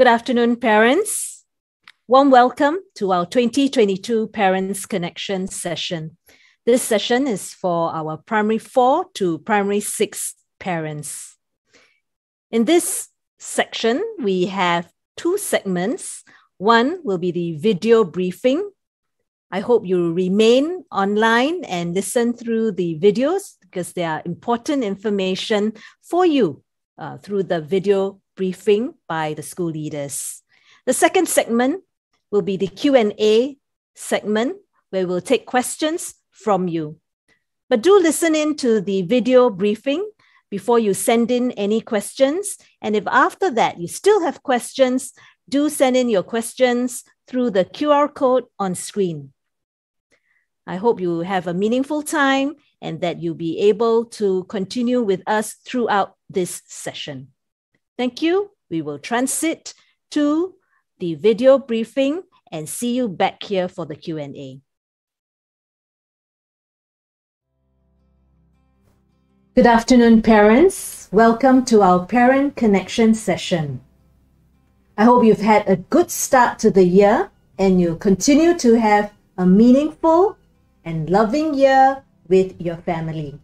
Good afternoon, parents. Warm welcome to our 2022 Parents Connection session. This session is for our primary four to primary six parents. In this section, we have two segments. One will be the video briefing. I hope you remain online and listen through the videos because they are important information for you uh, through the video briefing by the school leaders. The second segment will be the Q&A segment where we'll take questions from you. But do listen in to the video briefing before you send in any questions. And if after that you still have questions, do send in your questions through the QR code on screen. I hope you have a meaningful time and that you'll be able to continue with us throughout this session. Thank you. We will transit to the video briefing and see you back here for the Q&A. Good afternoon, parents. Welcome to our Parent Connection session. I hope you've had a good start to the year and you continue to have a meaningful and loving year with your family.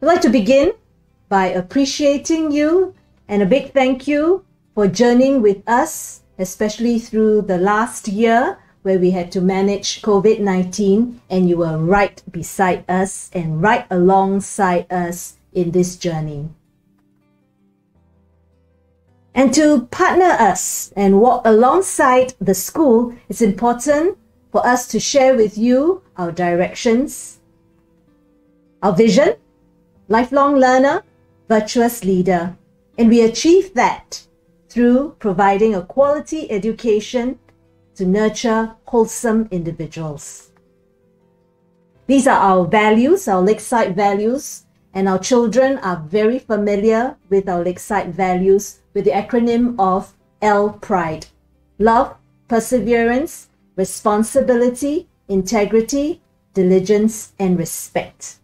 I'd like to begin by appreciating you and a big thank you for journeying with us, especially through the last year where we had to manage COVID 19 and you were right beside us and right alongside us in this journey. And to partner us and walk alongside the school, it's important for us to share with you our directions, our vision, lifelong learner, virtuous leader. And we achieve that through providing a quality education to nurture wholesome individuals. These are our values, our Lakeside values, and our children are very familiar with our Lakeside values with the acronym of L Pride love, perseverance, responsibility, integrity, diligence, and respect.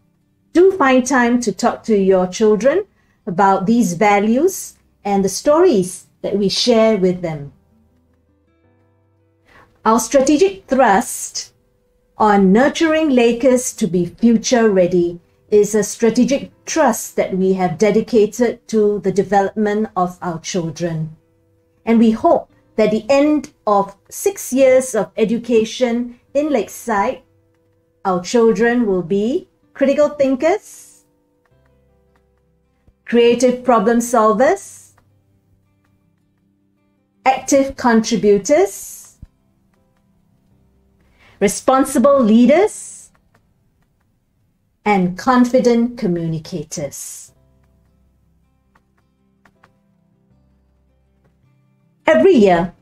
Do find time to talk to your children about these values and the stories that we share with them. Our strategic thrust on nurturing Lakers to be future ready is a strategic trust that we have dedicated to the development of our children. And we hope that the end of six years of education in Lakeside, our children will be critical thinkers, creative problem solvers, active contributors, responsible leaders, and confident communicators. Every year,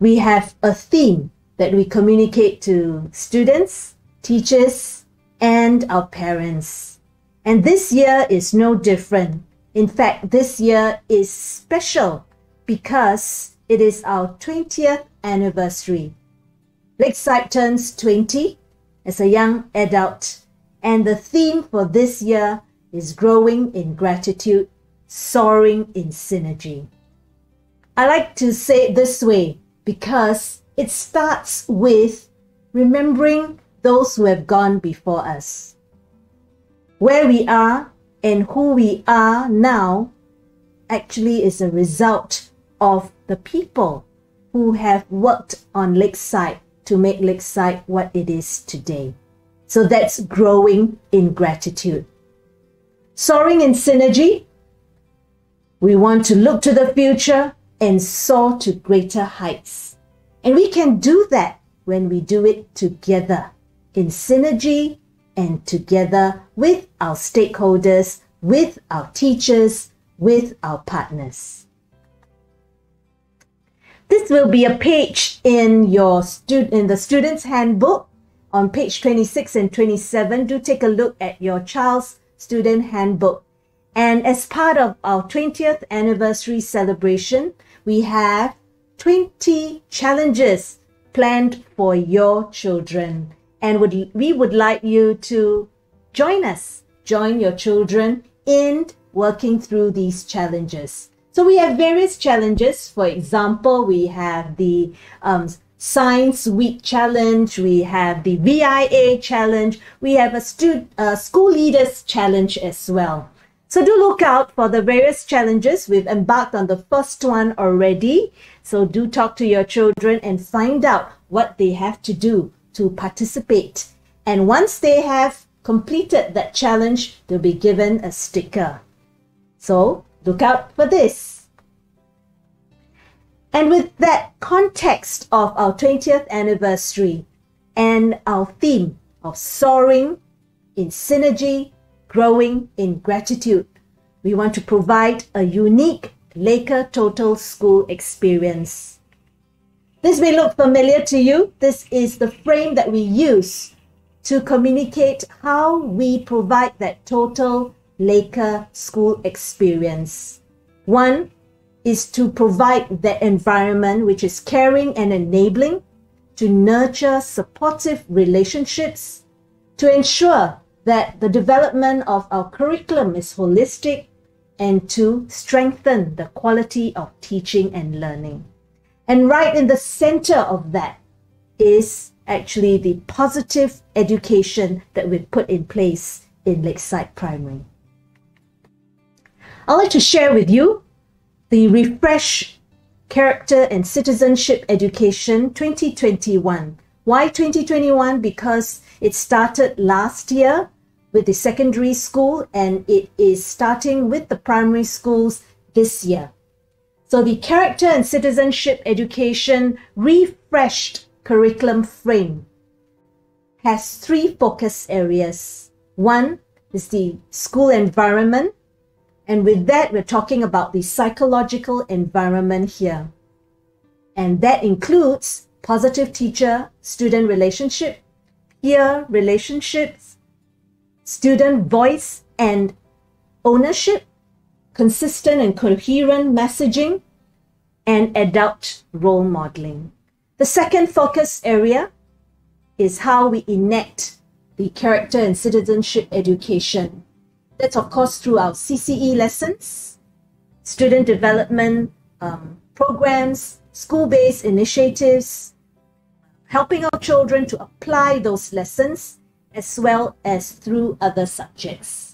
we have a theme that we communicate to students, teachers, and our parents. And this year is no different. In fact, this year is special because it is our 20th anniversary. Lakeside turns 20 as a young adult, and the theme for this year is growing in gratitude, soaring in synergy. I like to say it this way because it starts with remembering those who have gone before us. Where we are and who we are now actually is a result of the people who have worked on Lakeside to make Lakeside what it is today. So that's growing in gratitude. Soaring in synergy, we want to look to the future and soar to greater heights. And we can do that when we do it together in synergy and together with our stakeholders, with our teachers, with our partners. This will be a page in your stu- in the student's handbook on page 26 and 27. Do take a look at your child's student handbook. And as part of our 20th anniversary celebration, we have 20 challenges planned for your children. And would, we would like you to join us, join your children in working through these challenges. So we have various challenges. For example, we have the um, Science Week Challenge, we have the VIA Challenge, we have a stu- uh, School Leaders Challenge as well. So do look out for the various challenges. We've embarked on the first one already. So do talk to your children and find out what they have to do to participate. And once they have completed that challenge, they'll be given a sticker. So look out for this. And with that context of our 20th anniversary and our theme of soaring in synergy, growing in gratitude, we want to provide a unique Laker Total School experience. This may look familiar to you. This is the frame that we use to communicate how we provide that total Laker school experience. One is to provide that environment which is caring and enabling, to nurture supportive relationships, to ensure that the development of our curriculum is holistic, and to strengthen the quality of teaching and learning. And right in the center of that is actually the positive education that we've put in place in Lakeside Primary. I'd like to share with you the Refresh Character and Citizenship Education 2021. Why 2021? Because it started last year with the secondary school and it is starting with the primary schools this year. So the Character and Citizenship Education refreshed curriculum frame has three focus areas. One is the school environment, and with that, we're talking about the psychological environment here. And that includes positive teacher student relationship, peer relationships, student voice and ownership, consistent and coherent messaging, and adult role modeling. The second focus area is how we enact the character and citizenship education. That's, of course, through our CCE lessons, student development um, programs, school based initiatives, helping our children to apply those lessons as well as through other subjects.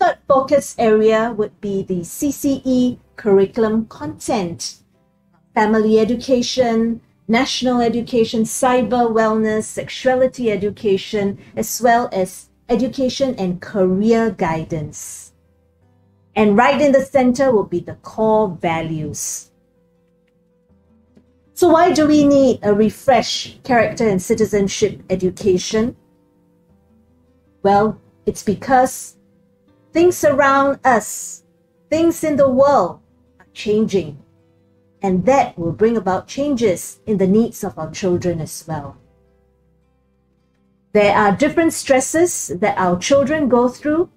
Third focus area would be the CCE curriculum content, family education, national education, cyber wellness, sexuality education, as well as education and career guidance. And right in the center will be the core values. So, why do we need a refresh character and citizenship education? Well, it's because things around us, things in the world are changing and that will bring about changes in the needs of our children as well. There are different stresses that our children go through,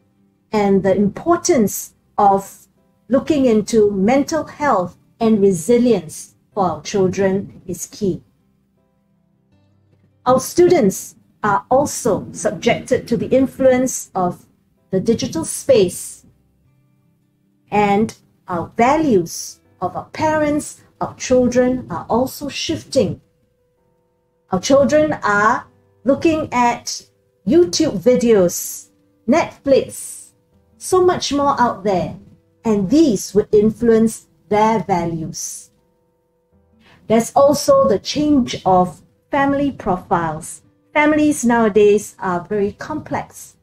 and the importance of looking into mental health and resilience for our children is key. Our students are also subjected to the influence of the digital space and our values of our parents, our children are also shifting. Our children are looking at YouTube videos, Netflix, so much more out there, and these would influence their values. There's also the change of family profiles. Families nowadays are very complex,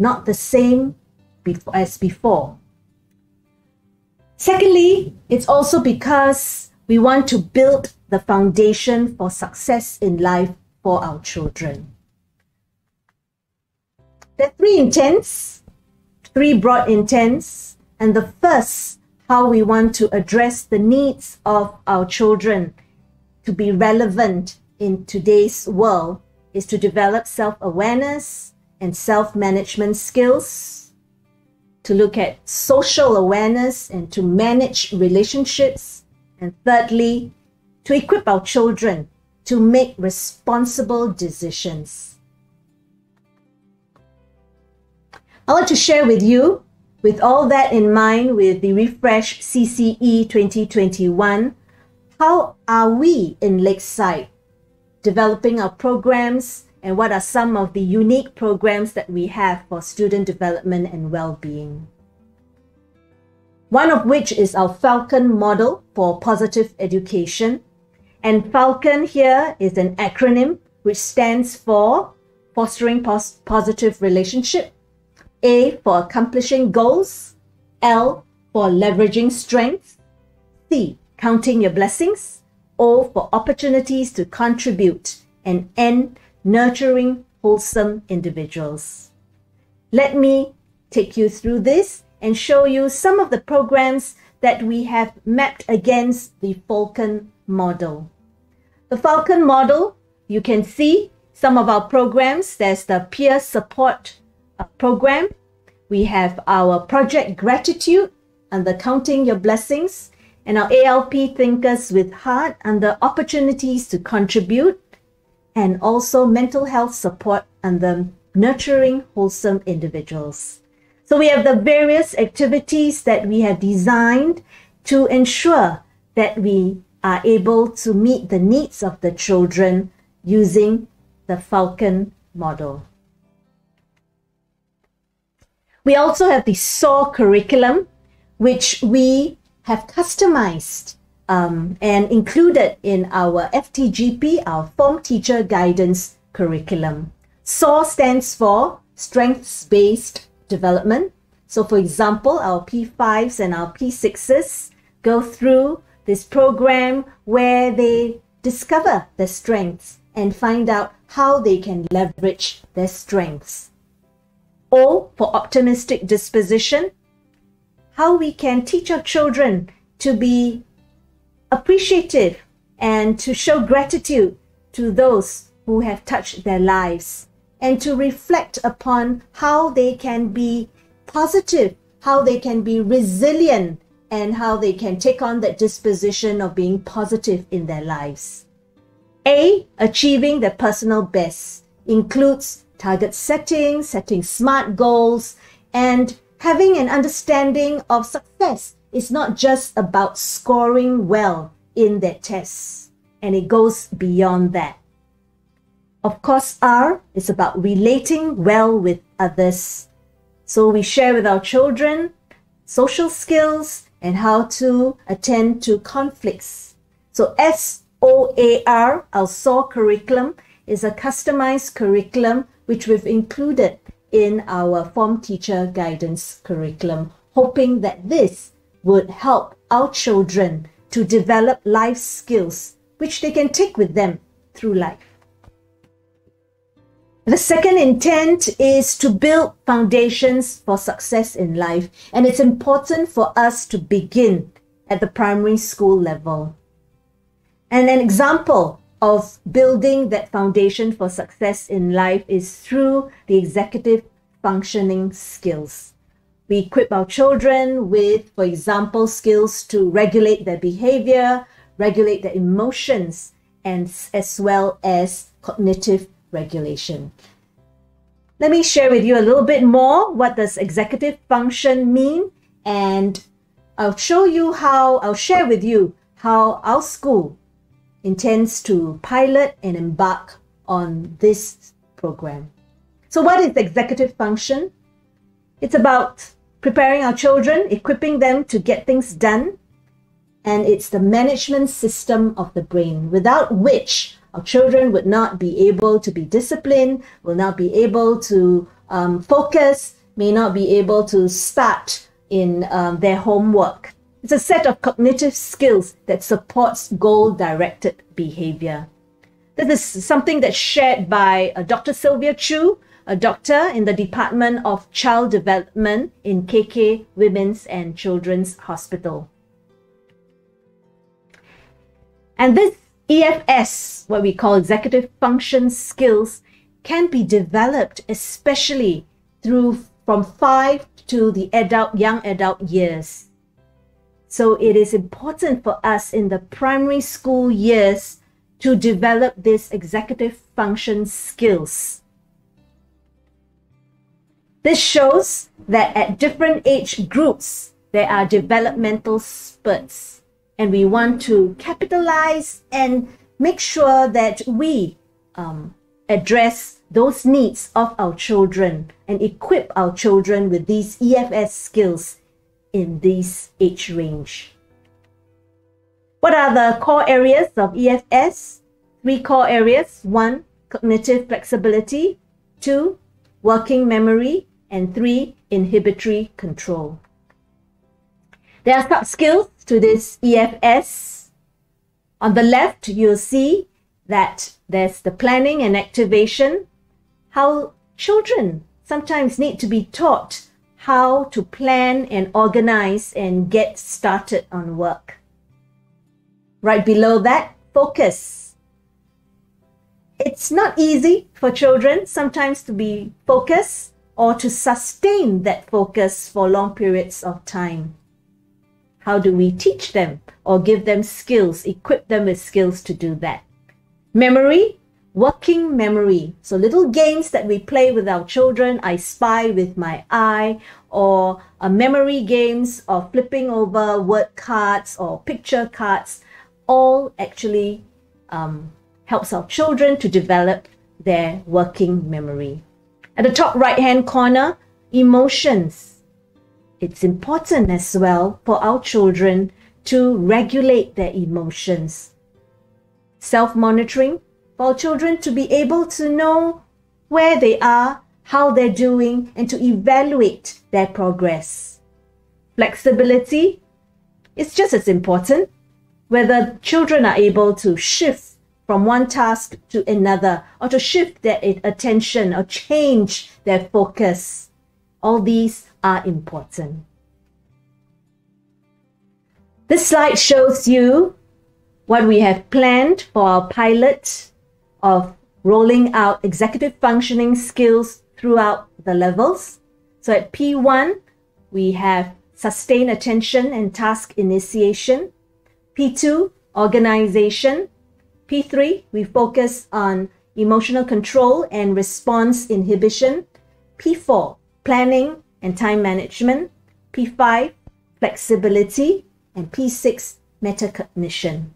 not the same as before. Secondly, it's also because we want to build the foundation for success in life for our children. There are three intents, three broad intents, and the first, how we want to address the needs of our children to be relevant in today's world, is to develop self awareness and self management skills to look at social awareness and to manage relationships. And thirdly, to equip our children to make responsible decisions. I want to share with you With all that in mind, with the Refresh CCE 2021, how are we in Lakeside developing our programs and what are some of the unique programs that we have for student development and well-being? One of which is our Falcon model for positive education. And Falcon here is an acronym which stands for fostering pos- positive relationship, A for accomplishing goals, L for leveraging strengths, C counting your blessings, O for opportunities to contribute, and N nurturing wholesome individuals. Let me take you through this and show you some of the programs that we have mapped against the Falcon model. The Falcon model, you can see some of our programs. There's the peer support uh, program. We have our project gratitude under counting your blessings and our ALP thinkers with heart under opportunities to contribute and also mental health support and under nurturing wholesome individuals. So we have the various activities that we have designed to ensure that we are able to meet the needs of the children using the Falcon model. We also have the SOAR curriculum, which we have customized um, and included in our FTGP, our Form Teacher Guidance curriculum. SOAR stands for Strengths Based Development. So, for example, our P5s and our P6s go through this program where they discover their strengths and find out how they can leverage their strengths. O for optimistic disposition, how we can teach our children to be appreciative and to show gratitude to those who have touched their lives and to reflect upon how they can be positive, how they can be resilient, and how they can take on that disposition of being positive in their lives. A, achieving their personal best includes target setting, setting smart goals, and having an understanding of success is not just about scoring well in their tests, and it goes beyond that. Of course, R is about relating well with others. So we share with our children social skills and how to attend to conflicts. So SOAR, OAR, our SOAR curriculum, is a customized curriculum which we've included in our form teacher guidance curriculum, hoping that this would help our children to develop life skills which they can take with them through life. The second intent is to build foundations for success in life, and it's important for us to begin at the primary school level. And an example of building that foundation for success in life is through the executive functioning skills. We equip our children with, for example, skills to regulate their behavior, regulate their emotions, and as well as cognitive regulation. Let me share with you a little bit more what does executive function mean and I'll show you how I'll share with you how our school intends to pilot and embark on this program. So, what is executive function? It's about preparing our children, equipping them to get things done, and it's the management system of the brain, without which our children would not be able to be disciplined, will not be able to um, focus, may not be able to start in um, their homework. It's a set of cognitive skills that supports goal directed behavior. This is something that's shared by uh, Dr. Sylvia Chu, a doctor in the Department of Child Development in KK Women's and Children's Hospital. And this EFS, what we call executive function skills, can be developed especially through from five to the adult, young adult years. So it is important for us in the primary school years to develop these executive function skills. This shows that at different age groups, there are developmental spurts. And we want to capitalize and make sure that we um, address those needs of our children and equip our children with these EFS skills in this age range. What are the core areas of EFS? Three core areas. One, cognitive flexibility. Two, working memory. And three, inhibitory control. There are sub skills to this EFS. On the left, you'll see that there's the planning and activation, how children sometimes need to be taught how to plan and organize and get started on work. Right below that, focus. It's not easy for children sometimes to be focused or to sustain that focus for long periods of time. How do we teach them or give them skills, equip them with skills to do that? Memory, working memory. So little games that we play with our children, I spy with my eye, or a memory games of flipping over word cards or picture cards all actually um, helps our children to develop their working memory. At the top right hand corner, emotions. It's important as well for our children to regulate their emotions. Self monitoring for children to be able to know where they are, how they're doing, and to evaluate their progress. Flexibility is just as important whether children are able to shift from one task to another or to shift their attention or change their focus. All these are important. This slide shows you what we have planned for our pilot of rolling out executive functioning skills throughout the levels. So at P1, we have sustained attention and task initiation. P2, organization. P3, we focus on emotional control and response inhibition. P4, planning and time management. P5, flexibility. And P6, metacognition.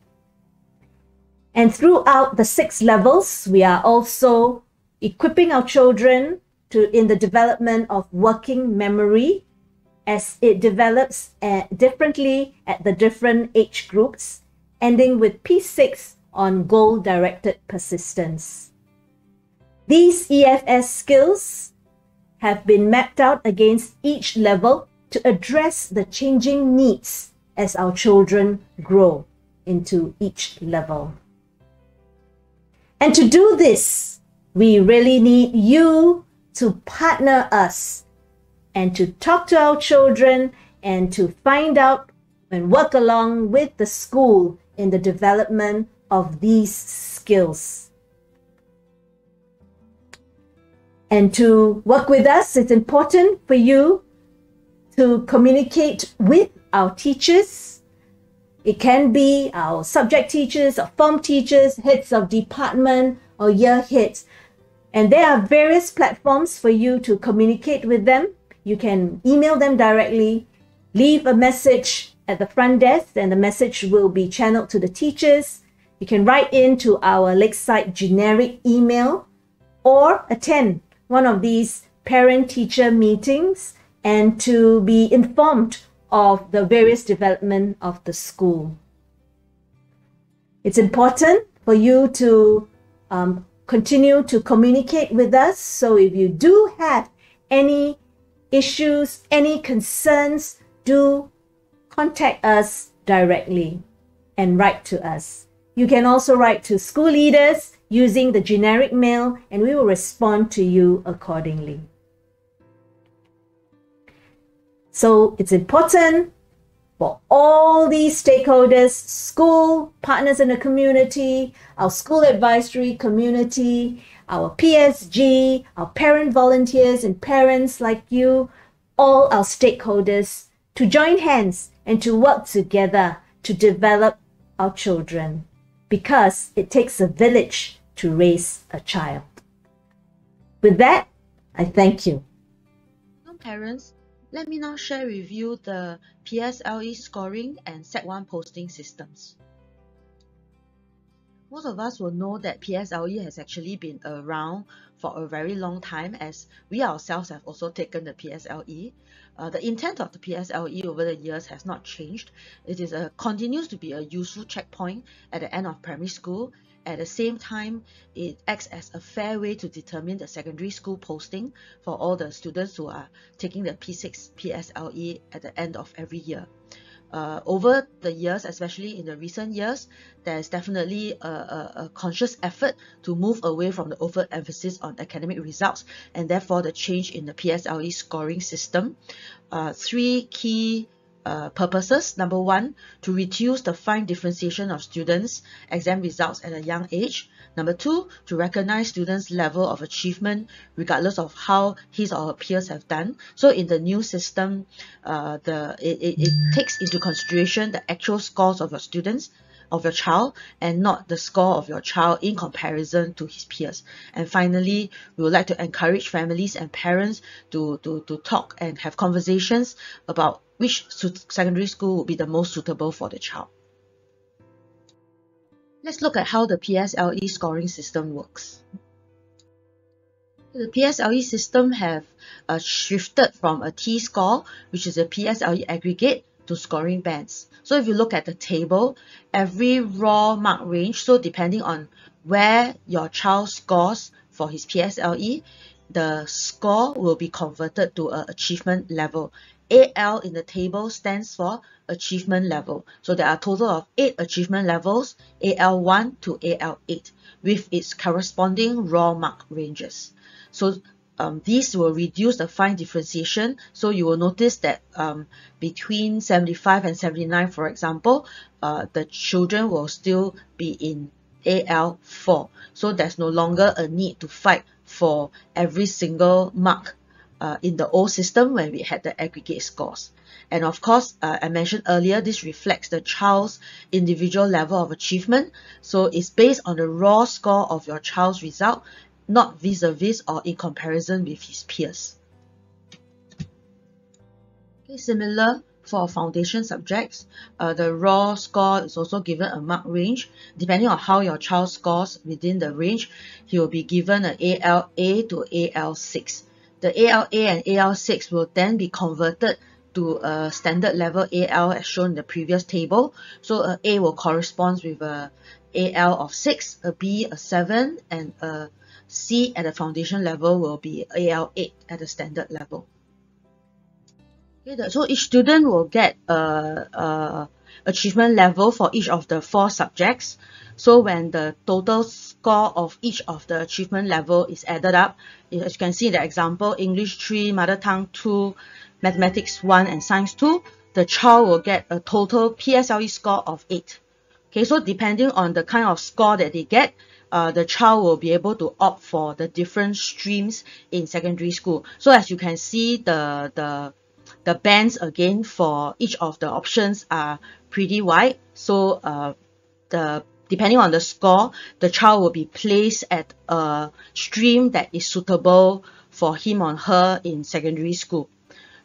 And throughout the six levels, we are also equipping our children to in the development of working memory as it develops uh, differently at the different age groups, ending with P6 on goal directed persistence. These EFS skills have been mapped out against each level to address the changing needs as our children grow into each level. And to do this, we really need you to partner us and to talk to our children and to find out and work along with the school in the development of these skills. And to work with us, it's important for you to communicate with our teachers. It can be our subject teachers, or form teachers, heads of department, or year heads. And there are various platforms for you to communicate with them. You can email them directly, leave a message at the front desk, and the message will be channeled to the teachers. You can write in to our Lakeside generic email or attend one of these parent teacher meetings and to be informed of the various development of the school. It's important for you to um, continue to communicate with us. So if you do have any issues, any concerns, do contact us directly and write to us. You can also write to school leaders using the generic mail and we will respond to you accordingly. So it's important for all these stakeholders, school, partners in the community, our school advisory community, our PSG, our parent volunteers and parents like you, all our stakeholders to join hands and to work together to develop our children because it takes a village to raise a child. With that, I thank you. Parents, let me now share with you the PSLE scoring and Sec 1 posting systems. Most of us will know that PSLE has actually been around for a very long time as we ourselves have also taken the PSLE. Uh, the intent of the PSLE over the years has not changed. It is a continues to be a useful checkpoint at the end of primary school. At the same time, it acts as a fair way to determine the secondary school posting for all the students who are taking the P6 PSLE at the end of every year uh, over the years, especially in the recent years, there's definitely a, a, a, conscious effort to move away from the overt emphasis on academic results and therefore the change in the PSLE scoring system. Uh, three key uh, purposes. Number one, to reduce the fine differentiation of students' exam results at a young age. Number two, to recognize students' level of achievement regardless of how his or her peers have done. So in the new system, uh, the it, it, it takes into consideration the actual scores of your students of your child and not the score of your child in comparison to his peers. And finally, we would like to encourage families and parents to, to, to talk and have conversations about which secondary school would be the most suitable for the child. Let's look at how the PSLE scoring system works. The PSLE system have uh, shifted from a T-score, which is a PSLE aggregate, to scoring bands. So if you look at the table, every raw mark range, so depending on where your child scores for his PSLE, the score will be converted to an achievement level. AL in the table stands for achievement level. So there are a total of 8 achievement levels, AL1 to AL8, with its corresponding raw mark ranges. So um, these will reduce the fine differentiation. So you will notice that um, between 75 and 79, for example, uh, the children will still be in AL4. So there's no longer a need to fight for every single mark uh, in the old system when we had the aggregate scores. And of course, uh, I mentioned earlier, this reflects the child's individual level of achievement. So it's based on the raw score of your child's result not vis-a-vis or in comparison with his peers. Okay, similar for foundation subjects, uh, the raw score is also given a mark range. Depending on how your child scores within the range, he will be given an ALA to AL6. The ALA and AL6 will then be converted to a standard level AL as shown in the previous table. So a A will correspond with a AL of 6, a B a 7, and a C at the foundation level will be AL8 at the standard level. Okay, so each student will get a, a achievement level for each of the four subjects. So when the total score of each of the achievement level is added up, as you can see in the example, English 3, Mother Tongue 2, Mathematics 1 and Science 2, the child will get a total PSLE score of 8. Okay, so depending on the kind of score that they get, uh, the child will be able to opt for the different streams in secondary school. So as you can see, the, the, the bands again for each of the options are pretty wide. So uh, the depending on the score, the child will be placed at a stream that is suitable for him or her in secondary school.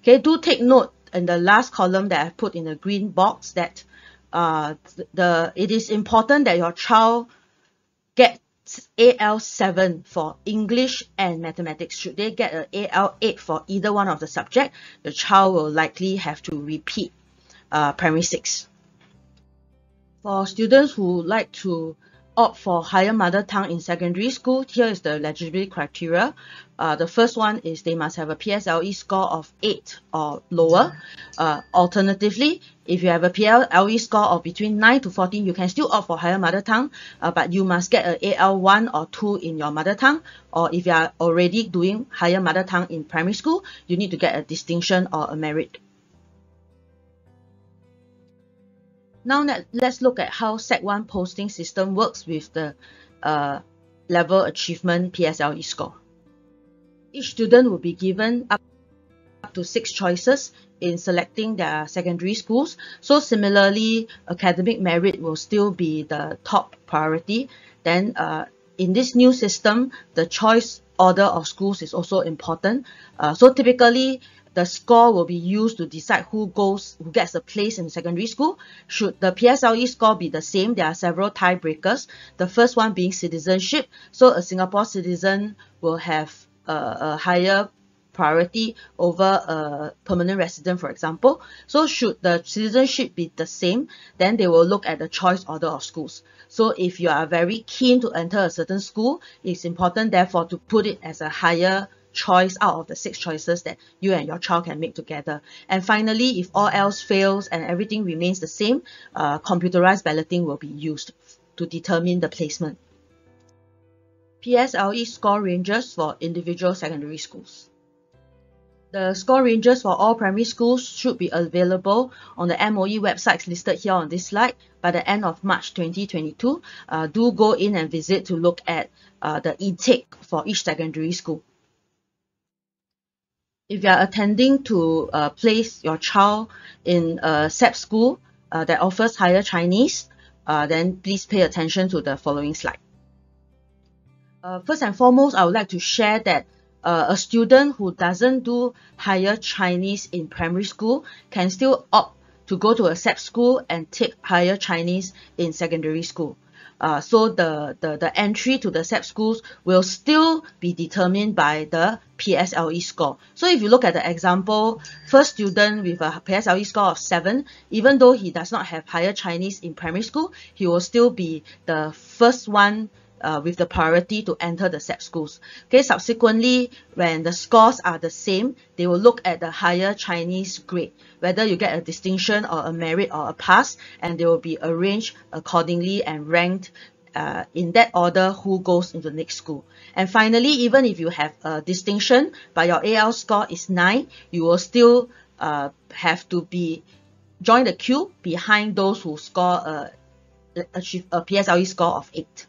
Okay, do take note in the last column that I put in the green box that uh, the it is important that your child gets AL7 for English and mathematics. Should they get an AL8 for either one of the subject, the child will likely have to repeat uh, primary 6. For students who like to opt for higher mother tongue in secondary school, here is the eligibility criteria. Uh, the first one is they must have a PSLE score of 8 or lower. Uh, alternatively, if you have a PSLE score of between 9 to 14, you can still opt for higher mother tongue, uh, but you must get an AL1 or 2 in your mother tongue. Or if you are already doing higher mother tongue in primary school, you need to get a distinction or a merit. Now let, let's look at how Sec 1 posting system works with the uh, level achievement PSLE score. Each student will be given up, up to six choices in selecting their secondary schools. So similarly, academic merit will still be the top priority. Then uh, in this new system, the choice order of schools is also important. Uh, so typically, the score will be used to decide who goes, who gets a place in secondary school. Should the PSLE score be the same, there are several tiebreakers. The first one being citizenship. So a Singapore citizen will have a, a higher priority over a permanent resident, for example. So should the citizenship be the same, then they will look at the choice order of schools. So if you are very keen to enter a certain school, it's important therefore to put it as a higher choice out of the six choices that you and your child can make together. And finally, if all else fails and everything remains the same, uh, computerized balloting will be used to determine the placement. PSLE score ranges for individual secondary schools. The score ranges for all primary schools should be available on the MOE websites listed here on this slide by the end of March 2022. Uh, do go in and visit to look at uh, the intake for each secondary school if you are attending to uh, place your child in a SAP school uh, that offers higher Chinese, uh, then please pay attention to the following slide. Uh, first and foremost, I would like to share that uh, a student who doesn't do higher Chinese in primary school can still opt to go to a SAP school and take higher Chinese in secondary school. Uh, so the, the, the entry to the SAP schools will still be determined by the PSLE score. So if you look at the example, first student with a PSLE score of 7, even though he does not have higher Chinese in primary school, he will still be the first one uh, with the priority to enter the SAP schools. Okay, subsequently, when the scores are the same, they will look at the higher Chinese grade, whether you get a distinction or a merit or a pass, and they will be arranged accordingly and ranked uh, in that order who goes into the next school. And finally, even if you have a distinction, but your AL score is 9, you will still uh, have to be join the queue behind those who score a, achieve a PSLE score of 8.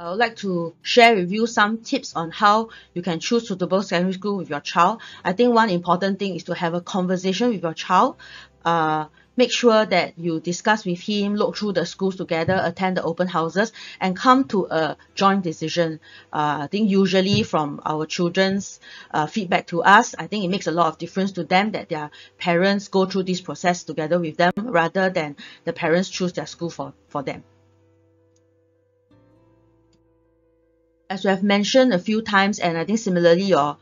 I would like to share with you some tips on how you can choose suitable secondary school with your child. I think one important thing is to have a conversation with your child. Uh, make sure that you discuss with him, look through the schools together, attend the open houses, and come to a joint decision. Uh, I think usually from our children's uh, feedback to us, I think it makes a lot of difference to them that their parents go through this process together with them rather than the parents choose their school for, for them. As we have mentioned a few times, and I think similarly your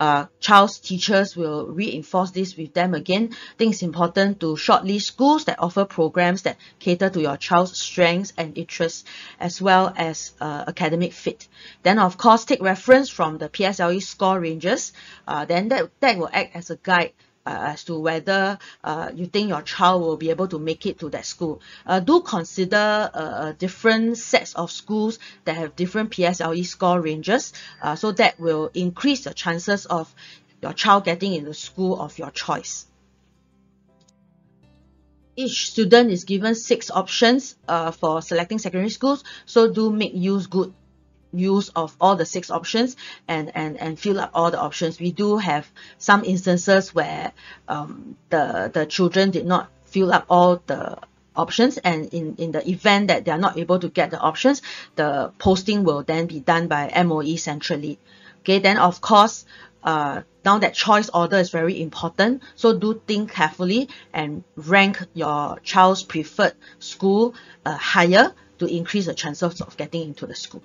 uh, child's teachers will reinforce this with them again. I think it's important to shortlist schools that offer programs that cater to your child's strengths and interests as well as uh, academic fit. Then of course take reference from the PSLE score ranges. Uh, then that, that will act as a guide uh, as to whether uh, you think your child will be able to make it to that school. Uh, do consider uh, different sets of schools that have different PSLE score ranges uh, so that will increase the chances of your child getting in the school of your choice. Each student is given six options uh, for selecting secondary schools, so do make use good use of all the six options and, and, and fill up all the options. We do have some instances where um, the, the children did not fill up all the options and in, in the event that they are not able to get the options, the posting will then be done by MOE centrally. Okay, then of course, uh, now that choice order is very important, so do think carefully and rank your child's preferred school uh, higher to increase the chances of getting into the school.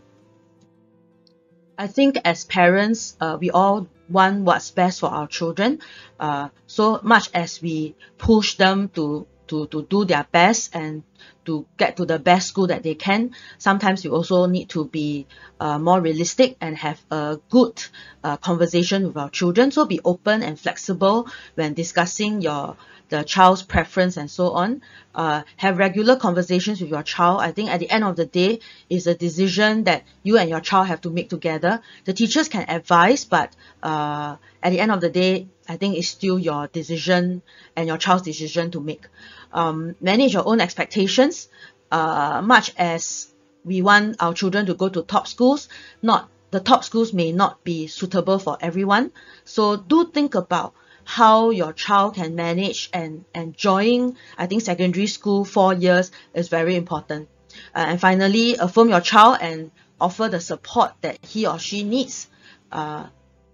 I think as parents, uh, we all want what's best for our children. Uh, so much as we push them to, to, to do their best and to get to the best school that they can, sometimes you also need to be uh, more realistic and have a good uh, conversation with our children. So be open and flexible when discussing your the child's preference and so on. Uh, have regular conversations with your child. I think at the end of the day, it's a decision that you and your child have to make together. The teachers can advise, but uh, at the end of the day, I think it's still your decision and your child's decision to make. Um, manage your own expectations, uh, much as we want our children to go to top schools, not the top schools may not be suitable for everyone. So do think about how your child can manage and enjoying, I think secondary school four years is very important. Uh, and finally, affirm your child and offer the support that he or she needs. Uh,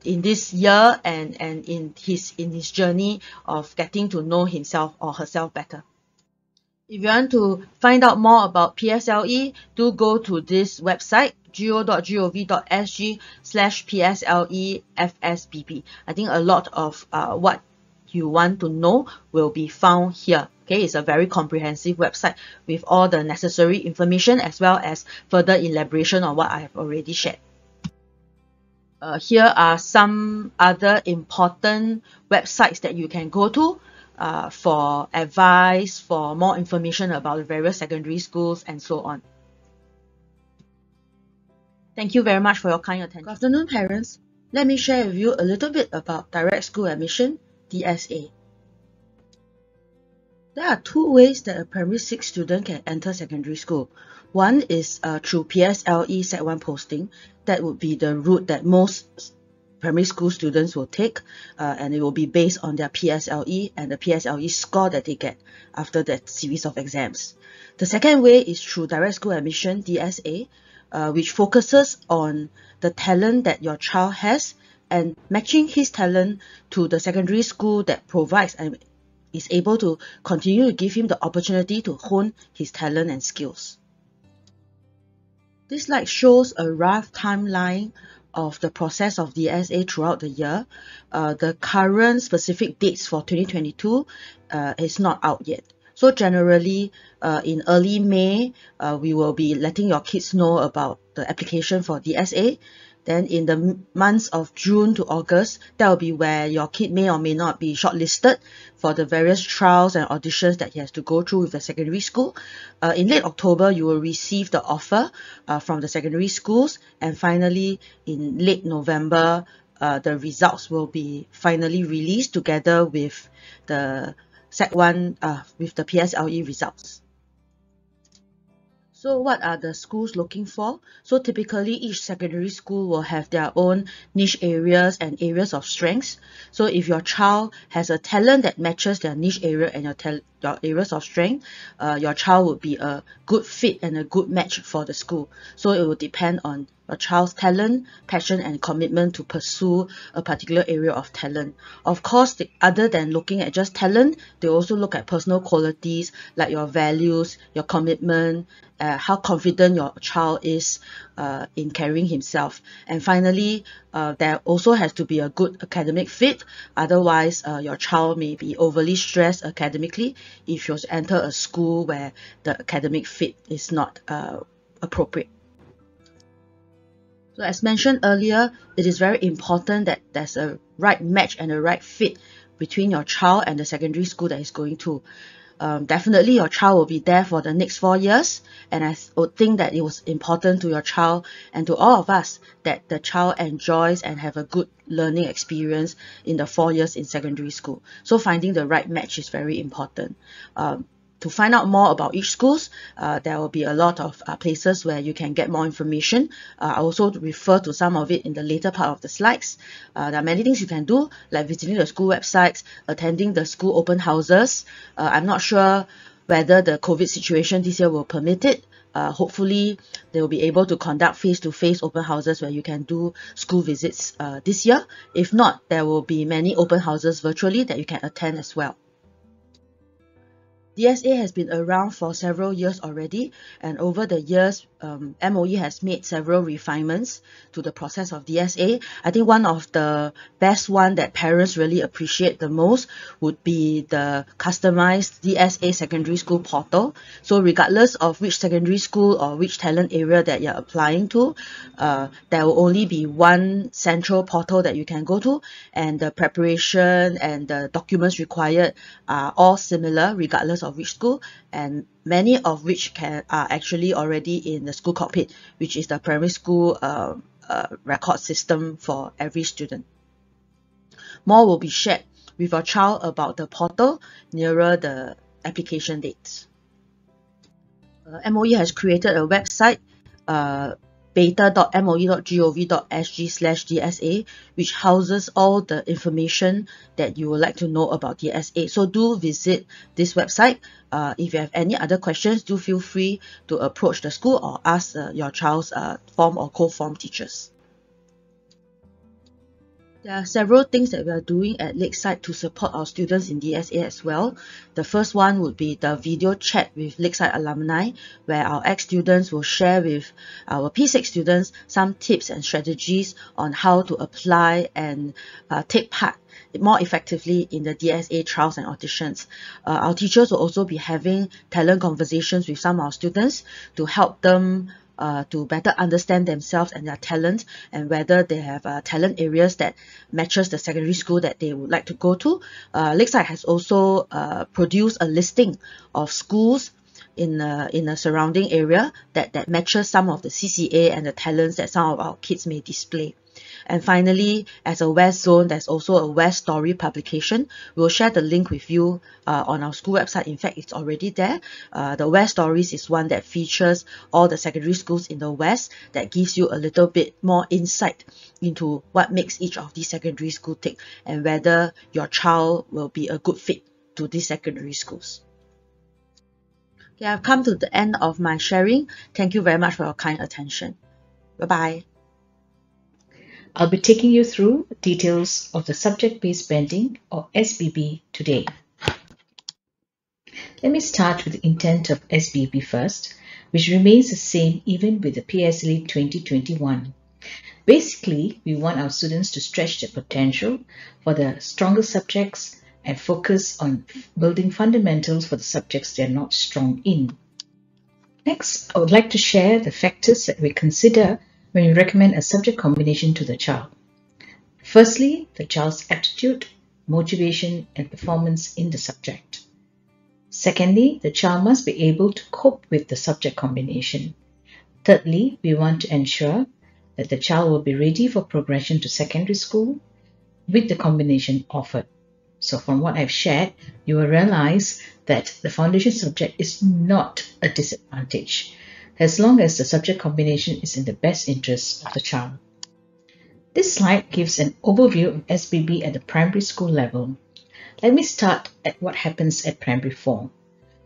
in this year and, and in his in his journey of getting to know himself or herself better. If you want to find out more about PSLE, do go to this website go.gov.sg slash PSLE FSBB. I think a lot of uh, what you want to know will be found here. Okay, it's a very comprehensive website with all the necessary information as well as further elaboration on what I have already shared. Uh, here are some other important websites that you can go to uh, for advice, for more information about various secondary schools and so on. Thank you very much for your kind attention. Good afternoon, parents. Let me share with you a little bit about direct school admission, DSA. There are two ways that a primary 6 student can enter secondary school. One is uh, through PSLE Sec 1 posting. That would be the route that most primary school students will take uh, and it will be based on their PSLE and the PSLE score that they get after that series of exams. The second way is through direct school admission, DSA, uh, which focuses on the talent that your child has and matching his talent to the secondary school that provides and is able to continue to give him the opportunity to hone his talent and skills. This slide shows a rough timeline of the process of DSA throughout the year. Uh, the current specific dates for 2022 uh, is not out yet. So generally, uh, in early May, uh, we will be letting your kids know about the application for DSA then in the months of June to August, that will be where your kid may or may not be shortlisted for the various trials and auditions that he has to go through with the secondary school. Uh, in late October, you will receive the offer uh, from the secondary schools. And finally, in late November, uh, the results will be finally released together with the Sec 1, uh, with the PSLE results. So what are the schools looking for? So typically each secondary school will have their own niche areas and areas of strengths. So if your child has a talent that matches their niche area and your, your areas of strength, uh, your child would be a good fit and a good match for the school. So it will depend on a child's talent, passion, and commitment to pursue a particular area of talent. Of course, the, other than looking at just talent, they also look at personal qualities like your values, your commitment, uh, how confident your child is uh, in carrying himself. And finally, uh, there also has to be a good academic fit. Otherwise, uh, your child may be overly stressed academically if you enter a school where the academic fit is not uh, appropriate. So as mentioned earlier, it is very important that there's a right match and a right fit between your child and the secondary school that he's going to. Um, definitely your child will be there for the next four years and I would think that it was important to your child and to all of us that the child enjoys and have a good learning experience in the four years in secondary school. So finding the right match is very important. Um, to find out more about each schools, uh, there will be a lot of uh, places where you can get more information. Uh, I also refer to some of it in the later part of the slides. Uh, there are many things you can do, like visiting the school websites, attending the school open houses. Uh, I'm not sure whether the COVID situation this year will permit it. Uh, hopefully, they will be able to conduct face-to-face -face open houses where you can do school visits this year. If not, there will be many open houses virtually that you can attend as well. DSA has been around for several years already and over the years um, MOE has made several refinements to the process of DSA. I think one of the best one that parents really appreciate the most would be the customized DSA secondary school portal. So regardless of which secondary school or which talent area that you're applying to, uh, there will only be one central portal that you can go to and the preparation and the documents required are all similar regardless of which school and many of which can are actually already in the school cockpit which is the primary school uh, uh, record system for every student. More will be shared with your child about the portal nearer the application dates. Uh, MOE has created a website uh, beta.moe.gov.sg slash DSA, which houses all the information that you would like to know about DSA. So do visit this website. Uh, if you have any other questions, do feel free to approach the school or ask uh, your child's uh, form or co-form teachers. There are several things that we are doing at Lakeside to support our students in DSA as well. The first one would be the video chat with Lakeside alumni, where our ex-students will share with our P6 students some tips and strategies on how to apply and uh, take part more effectively in the DSA trials and auditions. Uh, our teachers will also be having talent conversations with some of our students to help them uh, to better understand themselves and their talent and whether they have uh, talent areas that matches the secondary school that they would like to go to. Uh, Lakeside has also uh, produced a listing of schools in a, in a surrounding area that, that matches some of the CCA and the talents that some of our kids may display. And finally, as a West Zone, there's also a West Story publication. We'll share the link with you uh, on our school website. In fact, it's already there. Uh, the West Stories is one that features all the secondary schools in the West that gives you a little bit more insight into what makes each of these secondary schools tick and whether your child will be a good fit to these secondary schools. Okay, I've come to the end of my sharing. Thank you very much for your kind attention. Bye-bye. I'll be taking you through details of the subject-based banding or SBB today. Let me start with the intent of SBB first, which remains the same even with the PSLE 2021. Basically, we want our students to stretch their potential for the stronger subjects and focus on building fundamentals for the subjects they're not strong in. Next, I would like to share the factors that we consider when you recommend a subject combination to the child. Firstly, the child's aptitude, motivation, and performance in the subject. Secondly, the child must be able to cope with the subject combination. Thirdly, we want to ensure that the child will be ready for progression to secondary school with the combination offered. So from what I've shared, you will realize that the foundation subject is not a disadvantage as long as the subject combination is in the best interest of the child. This slide gives an overview of SBB at the primary school level. Let me start at what happens at primary 4.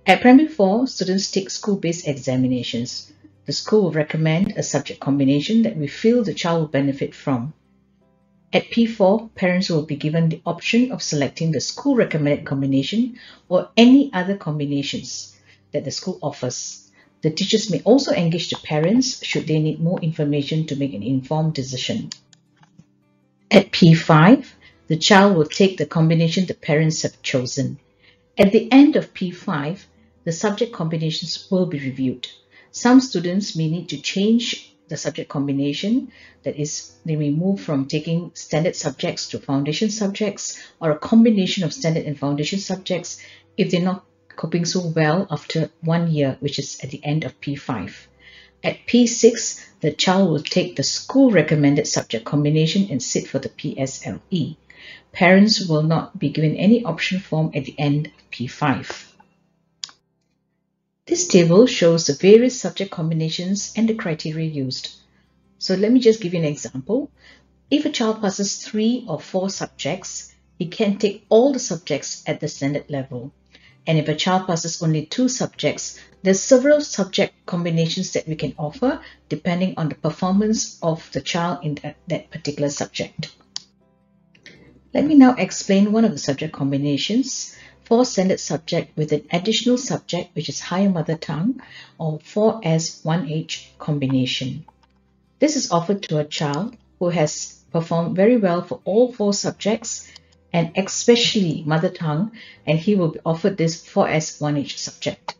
At primary 4, students take school-based examinations. The school will recommend a subject combination that we feel the child will benefit from. At P4, parents will be given the option of selecting the school recommended combination or any other combinations that the school offers. The teachers may also engage the parents should they need more information to make an informed decision. At P5, the child will take the combination the parents have chosen. At the end of P5, the subject combinations will be reviewed. Some students may need to change the subject combination, that is, they may move from taking standard subjects to foundation subjects or a combination of standard and foundation subjects if they're not coping so well after one year, which is at the end of P5. At P6, the child will take the school recommended subject combination and sit for the PSLE. Parents will not be given any option form at the end of P5. This table shows the various subject combinations and the criteria used. So let me just give you an example. If a child passes three or four subjects, he can take all the subjects at the standard level. And if a child passes only two subjects, there's several subject combinations that we can offer depending on the performance of the child in that, that particular subject. Let me now explain one of the subject combinations four standard subject with an additional subject which is higher mother tongue or 4S1H combination. This is offered to a child who has performed very well for all four subjects and especially mother tongue, and he will be offered this 4S1H subject.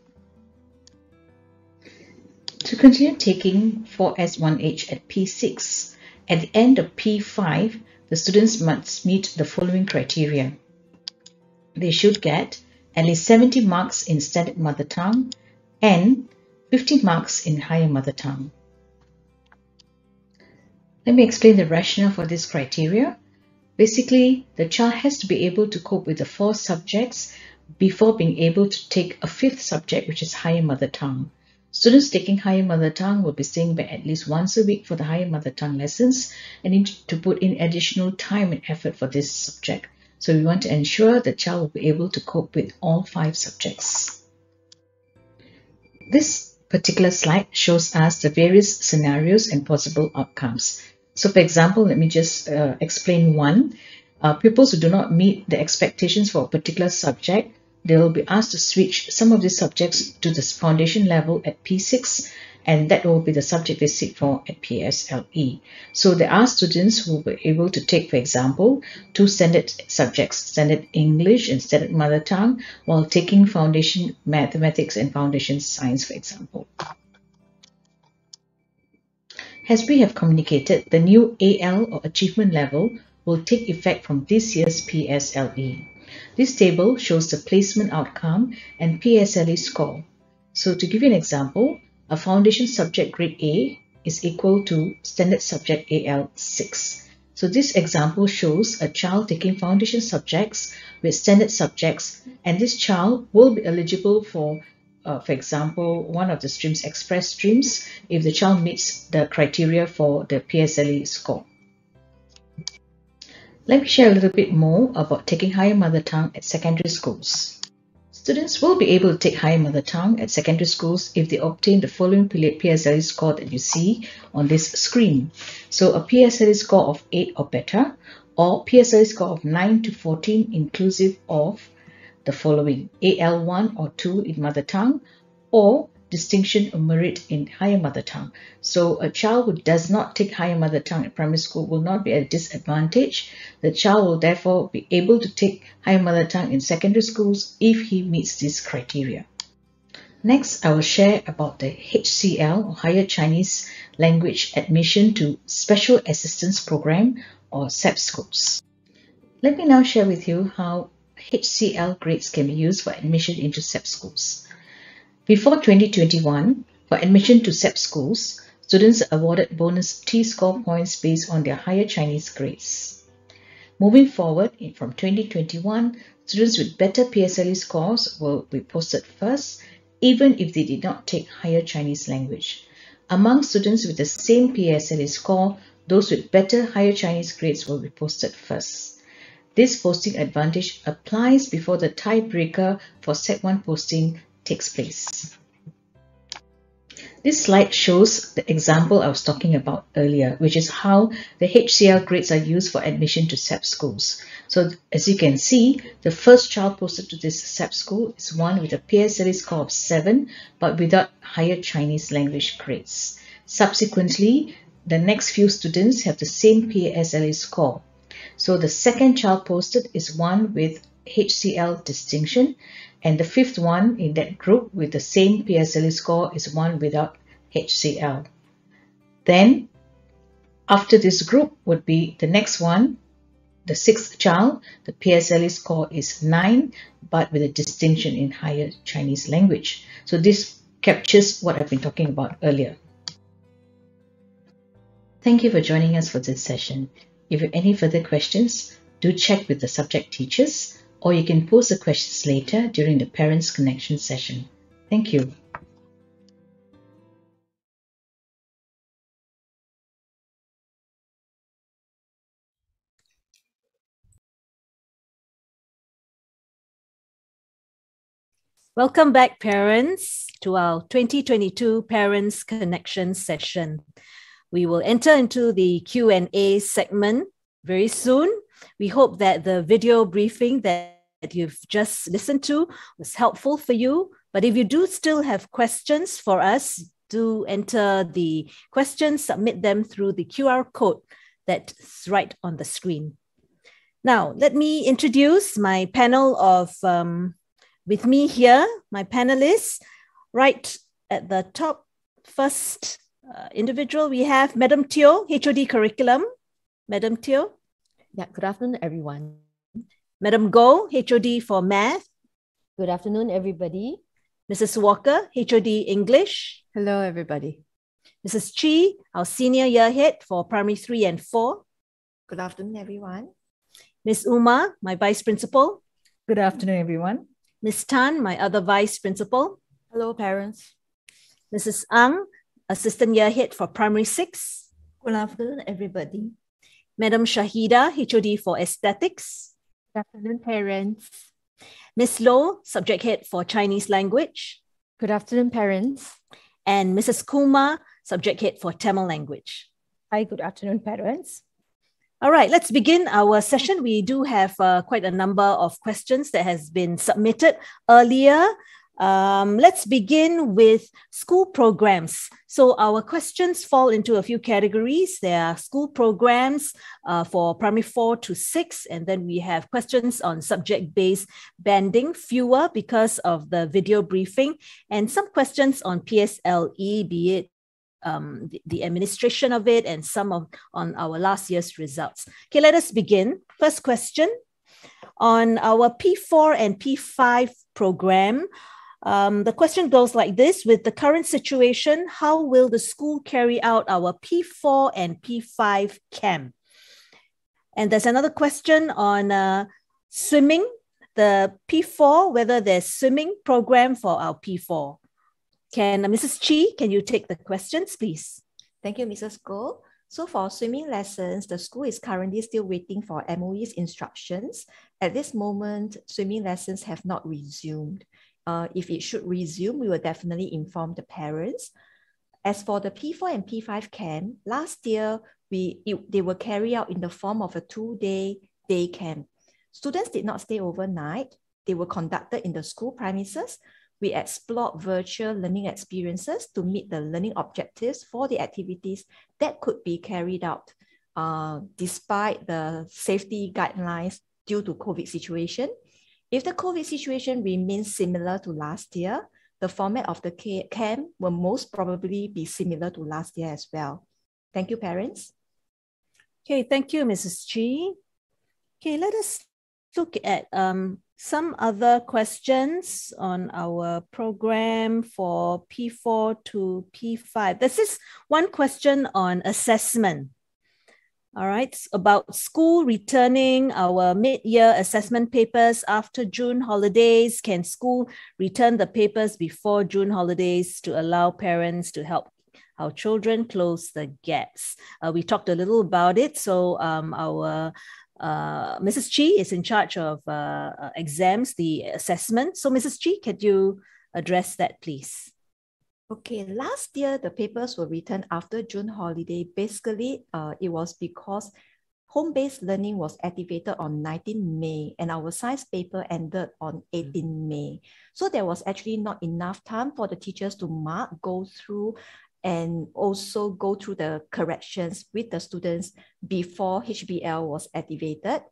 To continue taking 4S1H at P6, at the end of P5, the students must meet the following criteria. They should get at least 70 marks in standard mother tongue and 50 marks in higher mother tongue. Let me explain the rationale for this criteria. Basically, the child has to be able to cope with the four subjects before being able to take a fifth subject, which is higher mother tongue. Students taking higher mother tongue will be staying back at least once a week for the higher mother tongue lessons and need to put in additional time and effort for this subject. So we want to ensure the child will be able to cope with all five subjects. This particular slide shows us the various scenarios and possible outcomes. So for example, let me just uh, explain one. Uh, pupils who do not meet the expectations for a particular subject, they will be asked to switch some of these subjects to the foundation level at P6 and that will be the subject they seek for at PSLE. So there are students who were able to take, for example, two standard subjects, standard English and standard mother tongue, while taking foundation mathematics and foundation science, for example. As we have communicated, the new AL or achievement level will take effect from this year's PSLE. This table shows the placement outcome and PSLE score. So to give you an example, a foundation subject grade A is equal to standard subject AL 6. So this example shows a child taking foundation subjects with standard subjects and this child will be eligible for uh, for example, one of the streams, express streams, if the child meets the criteria for the PSLE score. Let me share a little bit more about taking higher mother tongue at secondary schools. Students will be able to take higher mother tongue at secondary schools if they obtain the following PSLE score that you see on this screen. So a PSLE score of 8 or better or PSLE score of 9 to 14 inclusive of the following AL1 or 2 in mother tongue or distinction or merit in higher mother tongue. So a child who does not take higher mother tongue at primary school will not be at a disadvantage. The child will therefore be able to take higher mother tongue in secondary schools if he meets these criteria. Next, I will share about the HCL or Higher Chinese Language Admission to Special Assistance Program or SAP schools. Let me now share with you how HCL grades can be used for admission into SAP schools. Before 2021, for admission to SAP schools, students awarded bonus T-score points based on their higher Chinese grades. Moving forward, from 2021, students with better PSLE scores will be posted first, even if they did not take higher Chinese language. Among students with the same PSLE score, those with better higher Chinese grades will be posted first. This posting advantage applies before the tiebreaker for Sec 1 posting takes place. This slide shows the example I was talking about earlier, which is how the HCL grades are used for admission to SAP schools. So as you can see, the first child posted to this SAP school is one with a PSLE score of 7, but without higher Chinese language grades. Subsequently, the next few students have the same PSLE score. So the second child posted is one with HCL distinction and the fifth one in that group with the same PSLE score is one without HCL. Then after this group would be the next one, the sixth child, the PSLE score is 9 but with a distinction in higher Chinese language. So this captures what I've been talking about earlier. Thank you for joining us for this session. If you have any further questions, do check with the subject teachers or you can post the questions later during the Parents Connection session. Thank you. Welcome back, parents, to our 2022 Parents Connection session. We will enter into the Q&A segment very soon. We hope that the video briefing that you've just listened to was helpful for you. But if you do still have questions for us, do enter the questions, submit them through the QR code that's right on the screen. Now, let me introduce my panel of, um, with me here, my panelists. Right at the top, first uh, individual, we have Madam Teo, HOD Curriculum. Madam Teo. Yeah, good afternoon, everyone. Madam Go, HOD for Math. Good afternoon, everybody. Mrs. Walker, HOD English. Hello, everybody. Mrs. Chi, our senior year head for primary three and four. Good afternoon, everyone. Ms. Uma, my vice principal. Good afternoon, everyone. Ms. Tan, my other vice principal. Hello, parents. Mrs. Ang, assistant year head for primary six. Good afternoon, everybody. Madam Shahida, HOD for aesthetics. Good afternoon, parents. Ms. Low, subject head for Chinese language. Good afternoon, parents. And Mrs. Kumar, subject head for Tamil language. Hi, good afternoon, parents. All right, let's begin our session. We do have uh, quite a number of questions that has been submitted earlier. Um, let's begin with school programs. So our questions fall into a few categories. There are school programs uh, for primary four to six, and then we have questions on subject-based banding, fewer because of the video briefing, and some questions on PSLE, be it um, the, the, administration of it and some of on our last year's results. Okay, let us begin. First question on our P4 and P5 program. Um, the question goes like this With the current situation, how will the school carry out our P4 and P5 camp? And there's another question on uh, swimming, the P4, whether there's swimming program for our P4. Can uh, Mrs. Chi, can you take the questions, please? Thank you, Mrs. Goh. So for swimming lessons, the school is currently still waiting for MOE's instructions. At this moment, swimming lessons have not resumed. Uh, if it should resume, we will definitely inform the parents. As for the P4 and P5 camp, last year, we, it, they were carried out in the form of a two-day day camp. Students did not stay overnight. They were conducted in the school premises we explored virtual learning experiences to meet the learning objectives for the activities that could be carried out uh, despite the safety guidelines due to COVID situation. If the COVID situation remains similar to last year, the format of the camp will most probably be similar to last year as well. Thank you, parents. Okay, thank you, Mrs. Chi. Okay, let us look at um, some other questions on our program for P4 to P5. This is one question on assessment. All right, about school returning our mid-year assessment papers after June holidays. Can school return the papers before June holidays to allow parents to help our children close the gaps? Uh, we talked a little about it. So um, our uh, Mrs. Chi is in charge of uh, uh, exams, the assessment. So, Mrs. Chi, could you address that, please? Okay, last year the papers were written after June holiday. Basically, uh, it was because home-based learning was activated on 19 May and our science paper ended on 18 May. So there was actually not enough time for the teachers to mark, go through and also go through the corrections with the students before HBL was activated.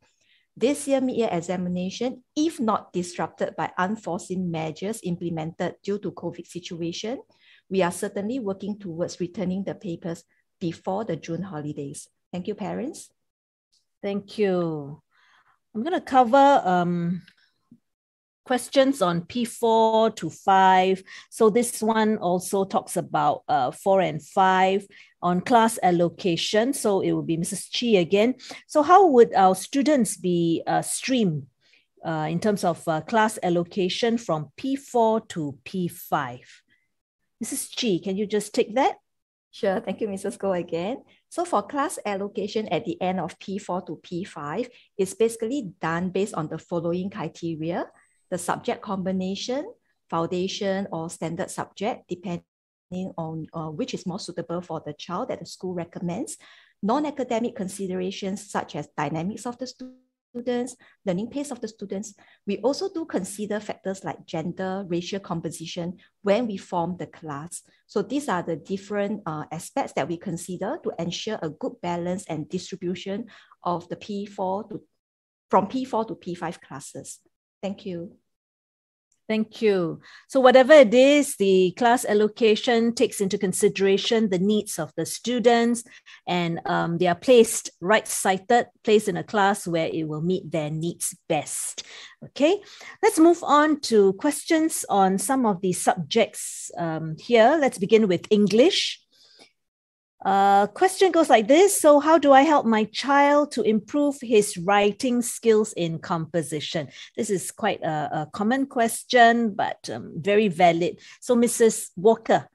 This year mid-year examination, if not disrupted by unforeseen measures implemented due to COVID situation, we are certainly working towards returning the papers before the June holidays. Thank you, parents. Thank you. I'm going to cover um, questions on P4 to 5. So this one also talks about uh, 4 and 5 on class allocation. So it will be Mrs. Chi again. So how would our students be uh, streamed uh, in terms of uh, class allocation from P4 to P5? Mrs. G, can you just take that? Sure, thank you, Mrs. Goh again. So for class allocation at the end of P4 to P5, it's basically done based on the following criteria the subject combination, foundation or standard subject, depending on uh, which is more suitable for the child that the school recommends. Non-academic considerations such as dynamics of the students, learning pace of the students. We also do consider factors like gender, racial composition when we form the class. So these are the different uh, aspects that we consider to ensure a good balance and distribution of the P4 to from P4 to P5 classes. Thank you. Thank you. So, whatever it is, the class allocation takes into consideration the needs of the students and um, they are placed right sighted, placed in a class where it will meet their needs best. Okay, let's move on to questions on some of the subjects um, here. Let's begin with English. Uh, question goes like this So, how do I help my child to improve his writing skills in composition? This is quite a, a common question, but um, very valid. So, Mrs. Walker,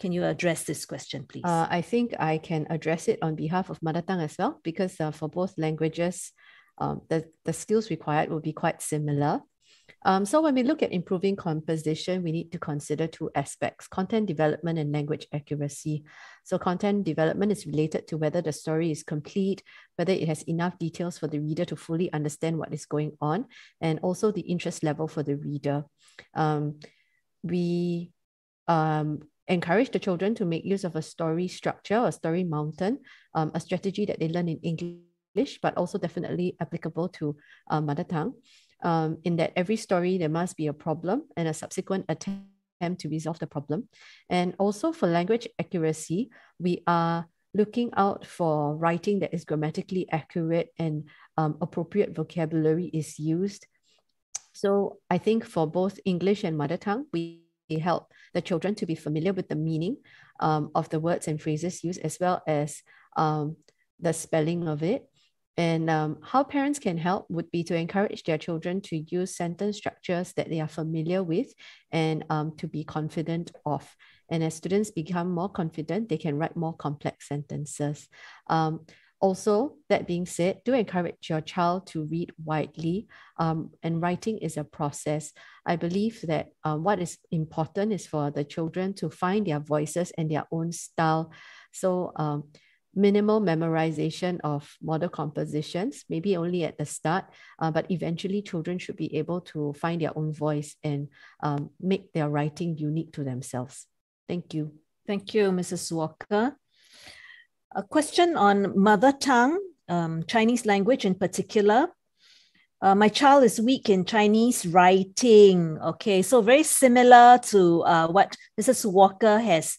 can you address this question, please? Uh, I think I can address it on behalf of mother tongue as well, because uh, for both languages, um, the, the skills required will be quite similar. Um, so when we look at improving composition, we need to consider two aspects, content development and language accuracy. So content development is related to whether the story is complete, whether it has enough details for the reader to fully understand what is going on, and also the interest level for the reader. Um, we um, encourage the children to make use of a story structure, a story mountain, um, a strategy that they learn in English, but also definitely applicable to uh, mother tongue um, in that every story there must be a problem and a subsequent attempt to resolve the problem. And also for language accuracy, we are looking out for writing that is grammatically accurate and um, appropriate vocabulary is used. So I think for both English and mother tongue, we help the children to be familiar with the meaning um, of the words and phrases used as well as um, the spelling of it. And um, how parents can help would be to encourage their children to use sentence structures that they are familiar with and um, to be confident of. And as students become more confident, they can write more complex sentences. Um, also, that being said, do encourage your child to read widely, um, and writing is a process. I believe that uh, what is important is for the children to find their voices and their own style. So, um, minimal memorization of model compositions, maybe only at the start, uh, but eventually children should be able to find their own voice and um, make their writing unique to themselves. Thank you. Thank you, Mrs. Walker. A question on mother tongue, um, Chinese language in particular. Uh, my child is weak in Chinese writing. Okay, so very similar to uh, what Mrs. Walker has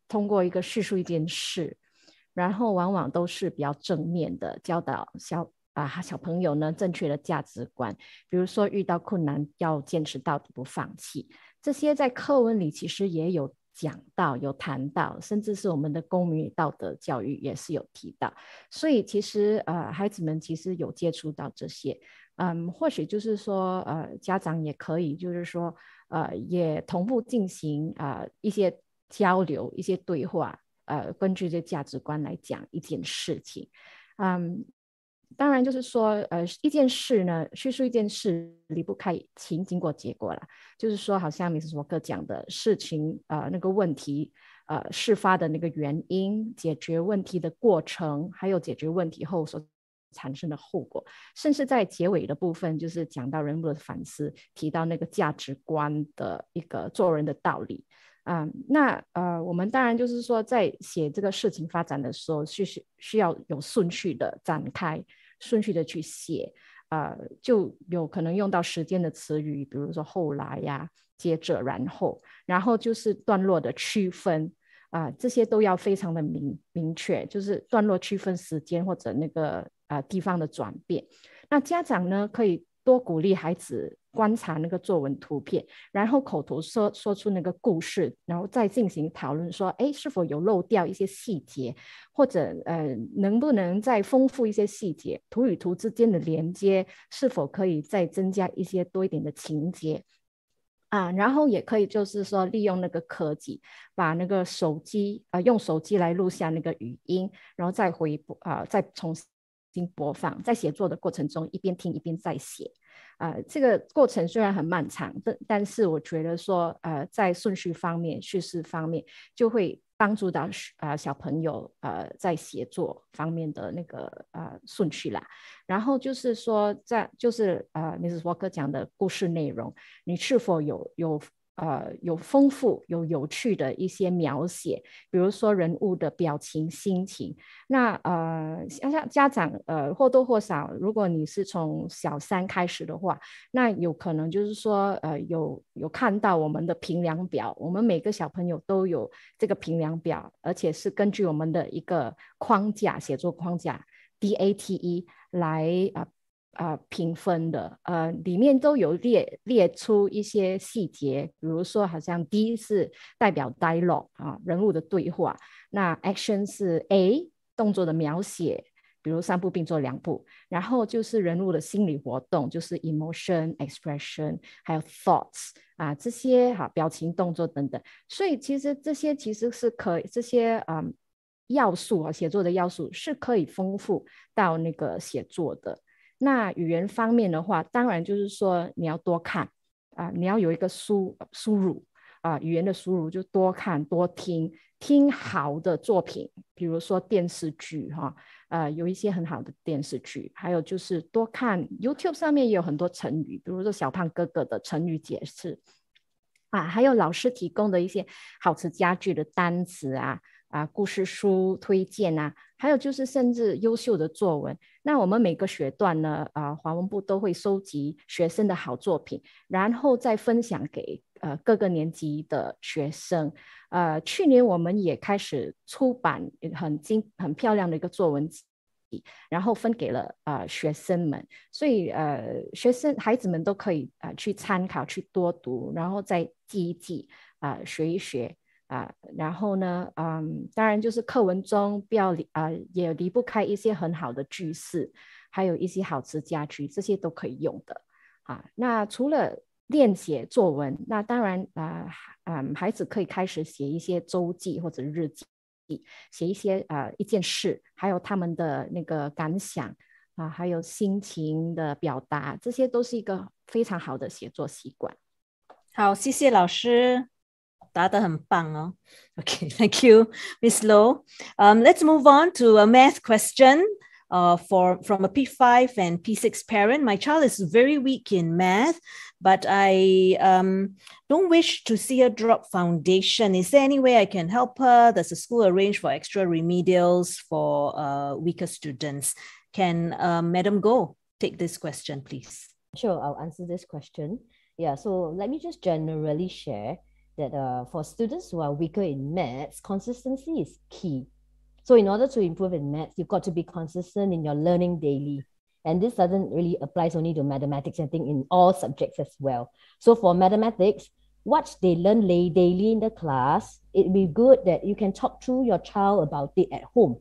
通过一个叙述一件事，然后往往都是比较正面的教导小啊小朋友呢正确的价值观，比如说遇到困难要坚持到底不放弃，这些在课文里其实也有讲到有谈到，甚至是我们的公民与道德教育也是有提到，所以其实呃孩子们其实有接触到这些，嗯，或许就是说呃家长也可以就是说呃也同步进行啊一些。交流一些对话，呃，根据这价值观来讲一件事情，嗯，当然就是说，呃，一件事呢，叙述一件事离不开情经过结果了，就是说，好像 Mrs. Walker 讲的事情，呃，那个问题，呃，事发的那个原因，解决问题的过程，还有解决问题后所产生的后果，甚至在结尾的部分，就是讲到人物的反思，提到那个价值观的一个做人的道理。啊，那呃，我们当然就是说，在写这个事情发展的时候，需需需要有顺序的展开，顺序的去写，呃，就有可能用到时间的词语，比如说后来呀，接着，然后，然后就是段落的区分，啊，这些都要非常的明明确，就是段落区分时间或者那个啊地方的转变。那家长呢，可以。多鼓励孩子观察那个作文图片，然后口头说说出那个故事，然后再进行讨论，说哎是否有漏掉一些细节，或者呃能不能再丰富一些细节，图与图之间的连接是否可以再增加一些多一点的情节啊？然后也可以就是说利用那个科技，把那个手机啊用手机来录下那个语音，然后再回播啊再重。经播放，在写作的过程中，一边听一边在写，啊，这个过程虽然很漫长，但但是我觉得说，呃，在顺序方面、叙事方面，就会帮助到啊小朋友呃在写作方面的那个呃顺序啦。然后就是说，在就是呃，Mrs. Walker 讲的故事内容，你是否有有。呃，有丰富、有有趣的一些描写，比如说人物的表情、心情。那呃，像像家长呃或多或少，如果你是从小三开始的话，那有可能就是说呃有有看到我们的评量表，我们每个小朋友都有这个评量表，而且是根据我们的一个框架写作框架 DATE 来啊呃啊评分的，呃里面都有列列出一些细节，比如说好像 D 是代表 dialogue 啊人物的对话，那 action 是 A 动作的描写，比如三步并作两步，然后就是人物的心理活动，就是 emotion expression，还有 thoughts 啊这些哈表情动作等等，所以其实这些其实是可以这些啊要素啊写作的要素是可以丰富到那个写作的。那语言方面的话，当然就是说你要多看啊，你要有一个输输入啊，语言的输入就多看多听，听好的作品，比如说电视剧哈，呃，有一些很好的电视剧，还有就是多看 YouTube 上面也有很多成语，比如说小胖哥哥的成语解释啊，还有老师提供的一些好词佳句的单词啊。啊，故事书推荐啊，还有就是甚至优秀的作文。那我们每个学段呢，啊，华文部都会收集学生的好作品，然后再分享给呃各个年级的学生。呃，去年我们也开始出版很精很漂亮的一个作文集，然后分给了呃学生们，所以呃学生孩子们都可以啊去参考去多读，然后再记一记啊学一学。啊，然后呢，嗯，当然就是课文中不要离啊，也离不开一些很好的句式，还有一些好词佳句，这些都可以用的。啊，那除了练写作文，那当然啊，嗯，孩子可以开始写一些周记或者日记，写一些啊一件事，还有他们的那个感想啊，还有心情的表达，这些都是一个非常好的写作习惯。好，谢谢老师。okay thank you, Miss Low. Um, let's move on to a math question. Uh, for from a P5 and P6 parent. My child is very weak in math, but I um, don't wish to see her drop foundation. Is there any way I can help her? Does the school arrange for extra remedials for uh, weaker students? Can uh, Madam Goh take this question, please? Sure, I'll answer this question. Yeah, so let me just generally share that uh, for students who are weaker in maths, consistency is key. So in order to improve in maths, you've got to be consistent in your learning daily. And this doesn't really applies only to mathematics, I think in all subjects as well. So for mathematics, what they learn daily in the class, it'd be good that you can talk to your child about it at home.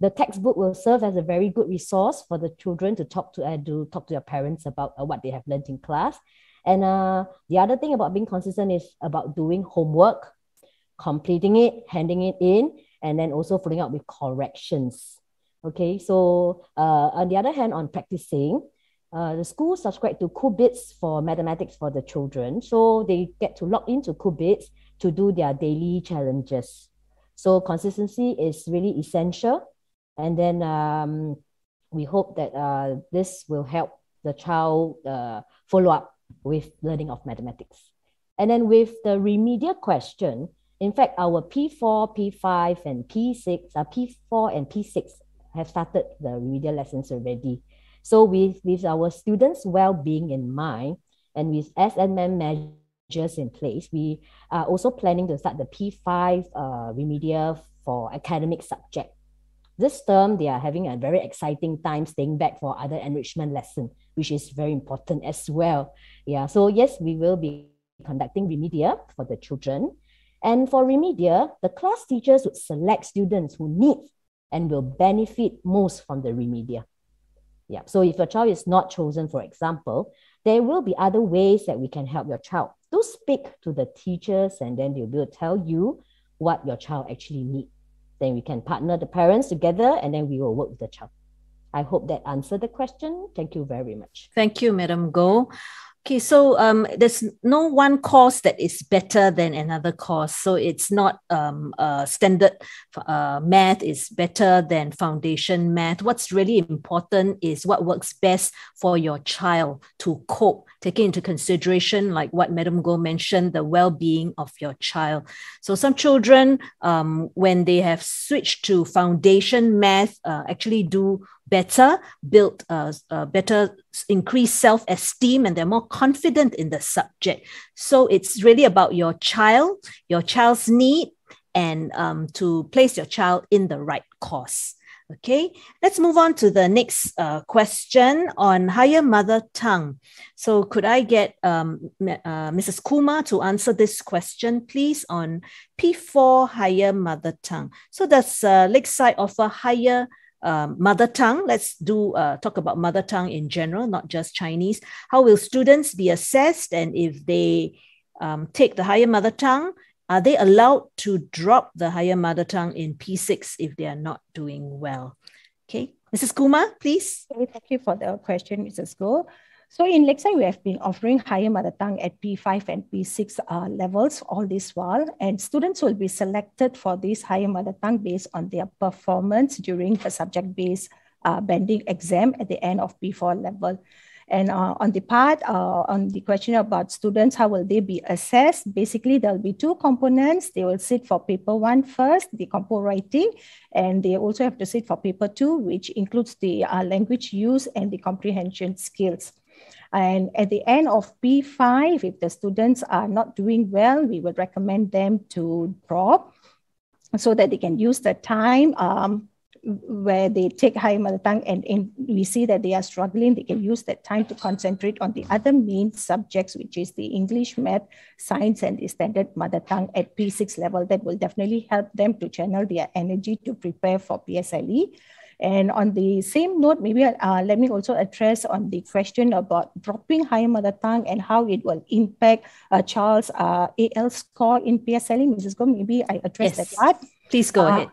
The textbook will serve as a very good resource for the children to talk to and to talk to their parents about uh, what they have learned in class. And uh, the other thing about being consistent is about doing homework, completing it, handing it in, and then also following up with corrections. Okay, so uh, on the other hand, on practicing, uh, the school subscribe to KooBits for mathematics for the children. So they get to log into KooBits to do their daily challenges. So consistency is really essential. And then um, we hope that uh, this will help the child uh, follow up with learning of mathematics. And then with the remedial question, in fact, our P4, P5, and P6, uh, P4 and P6 have started the remedial lessons already. So with, with our students' well-being in mind, and with SMM measures in place, we are also planning to start the P5 uh, remedial for academic subject. This term, they are having a very exciting time staying back for other enrichment lesson, which is very important as well. Yeah, so yes, we will be conducting remedia for the children. And for remedia, the class teachers would select students who need and will benefit most from the remedia. Yeah, so if your child is not chosen, for example, there will be other ways that we can help your child. Do speak to the teachers and then able to tell you what your child actually needs. Then we can partner the parents together and then we will work with the child. I hope that answered the question. Thank you very much. Thank you, Madam Goh. Okay, so um, there's no one course that is better than another course. So it's not um, uh, standard uh, math is better than foundation math. What's really important is what works best for your child to cope, taking into consideration, like what Madam Goh mentioned, the well being of your child. So some children, um, when they have switched to foundation math, uh, actually do better, build uh, uh, better, increase self esteem, and they're more confident in the subject. So it's really about your child, your child's need, and um, to place your child in the right course. Okay, let's move on to the next uh, question on higher mother tongue. So, could I get um, uh, Mrs. Kumar to answer this question, please, on P4 higher mother tongue? So, does uh, Lakeside offer higher um, mother tongue? Let's do uh, talk about mother tongue in general, not just Chinese. How will students be assessed, and if they um, take the higher mother tongue, are they allowed to drop the higher mother tongue in P6 if they are not doing well? Okay, Mrs. Kumar, please. Okay, thank you for the question, Mrs. Goh. So in Lakeside, we have been offering higher mother tongue at P5 and P6 uh, levels all this while, and students will be selected for this higher mother tongue based on their performance during the subject-based uh, banding exam at the end of P4 level. And uh, on the part, uh, on the question about students, how will they be assessed? Basically, there'll be two components. They will sit for paper one first, the compo writing, and they also have to sit for paper two, which includes the uh, language use and the comprehension skills. And at the end of P5, if the students are not doing well, we would recommend them to drop so that they can use the time um, where they take higher mother tongue and in, we see that they are struggling, they can use that time to concentrate on the other main subjects, which is the English, math, science, and the standard mother tongue at P6 level. That will definitely help them to channel their energy to prepare for PSLE. And on the same note, maybe uh, let me also address on the question about dropping higher mother tongue and how it will impact a child's uh, AL score in PSLE. Mrs. Goh, maybe I address yes. that part. Please go uh, ahead.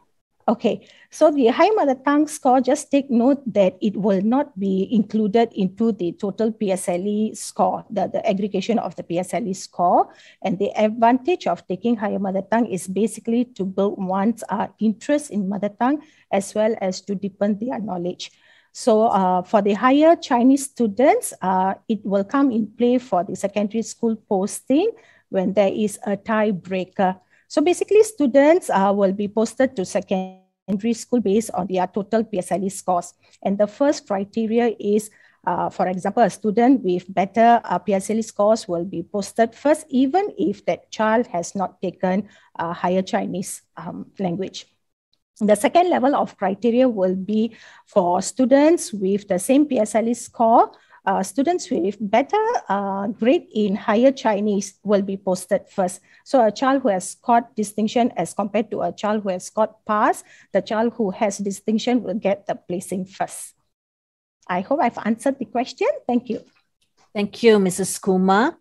Okay, so the high mother tongue score, just take note that it will not be included into the total PSLE score, the, the aggregation of the PSLE score. And the advantage of taking higher mother tongue is basically to build one's uh, interest in mother tongue as well as to deepen their knowledge. So uh, for the higher Chinese students, uh, it will come in play for the secondary school posting when there is a tiebreaker. So basically, students uh, will be posted to secondary school based on their total PSLE scores. And the first criteria is, uh, for example, a student with better uh, PSLE scores will be posted first, even if that child has not taken uh, higher Chinese um, language. The second level of criteria will be for students with the same PSLE score uh, students with better uh, grade in higher Chinese will be posted first. So a child who has scored distinction as compared to a child who has scored pass, the child who has distinction will get the placing first. I hope I've answered the question. Thank you. Thank you, Mrs. Kumar.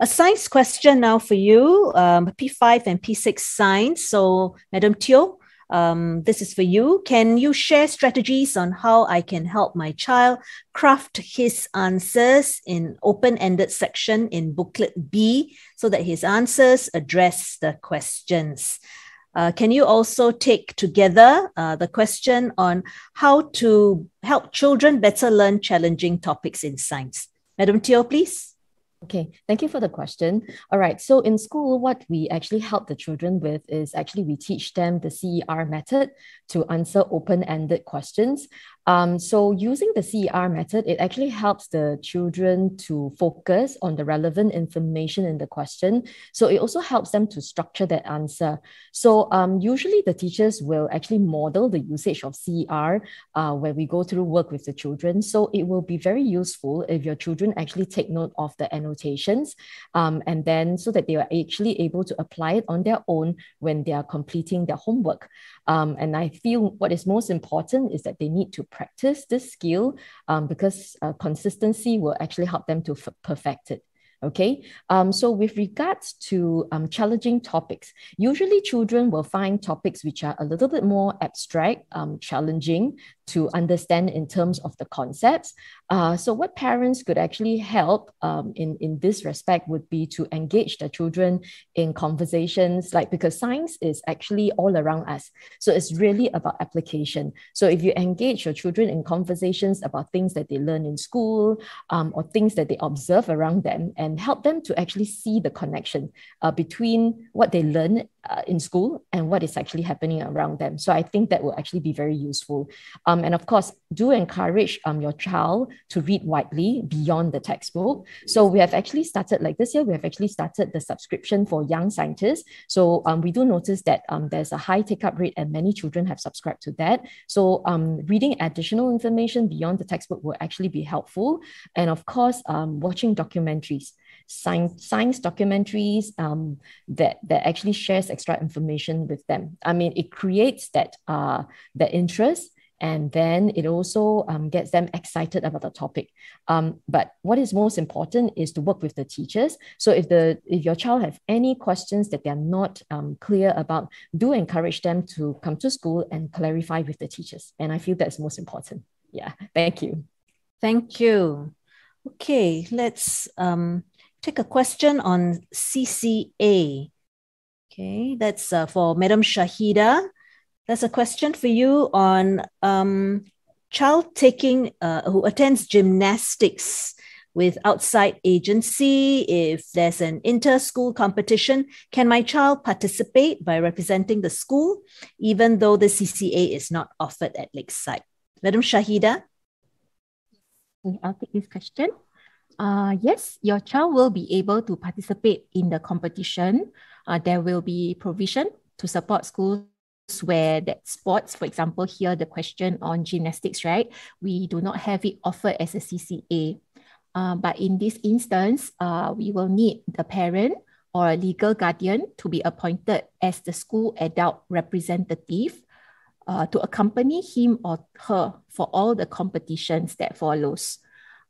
A science question now for you, um, P5 and P6 science. So, Madam Teo, um, this is for you. Can you share strategies on how I can help my child craft his answers in open-ended section in booklet B so that his answers address the questions? Uh, can you also take together uh, the question on how to help children better learn challenging topics in science? Madam Teo, please. Okay, thank you for the question. All right, so in school, what we actually help the children with is actually we teach them the CER method to answer open-ended questions. Um, so using the CER method, it actually helps the children to focus on the relevant information in the question. So it also helps them to structure that answer. So um, usually the teachers will actually model the usage of CER uh, where we go through work with the children. So it will be very useful if your children actually take note of the annotations um, and then so that they are actually able to apply it on their own when they are completing their homework. Um, and I feel what is most important is that they need to practice this skill um, because uh, consistency will actually help them to perfect it. Okay, um, so with regards to um, challenging topics, usually children will find topics which are a little bit more abstract, um, challenging to understand in terms of the concepts. Uh, so what parents could actually help um, in, in this respect would be to engage the children in conversations, like because science is actually all around us. So it's really about application. So if you engage your children in conversations about things that they learn in school um, or things that they observe around them and help them to actually see the connection uh, between what they learn uh, in school and what is actually happening around them. So I think that will actually be very useful. Um, and of course, do encourage um, your child to read widely beyond the textbook. So we have actually started, like this year, we have actually started the subscription for young scientists. So um, we do notice that um, there's a high take up rate and many children have subscribed to that. So um, reading additional information beyond the textbook will actually be helpful. And of course, um, watching documentaries science, science documentaries um, that, that actually shares extra information with them. I mean, it creates that, uh, that interest and then it also um, gets them excited about the topic. Um, but what is most important is to work with the teachers. So if the if your child have any questions that they're not um, clear about, do encourage them to come to school and clarify with the teachers. And I feel that's most important. Yeah, thank you. Thank you. Okay, let's um, take a question on CCA. Okay, that's uh, for Madam Shahida. There's a question for you on um, child taking uh, who attends gymnastics with outside agency. If there's an inter-school competition, can my child participate by representing the school, even though the CCA is not offered at Lakeside? Madam Shahida. I'll take this question. Uh, yes, your child will be able to participate in the competition. Uh, there will be provision to support schools where that sports, for example, here the question on gymnastics, right? We do not have it offered as a CCA. Uh, but in this instance, uh, we will need the parent or a legal guardian to be appointed as the school adult representative uh, to accompany him or her for all the competitions that follows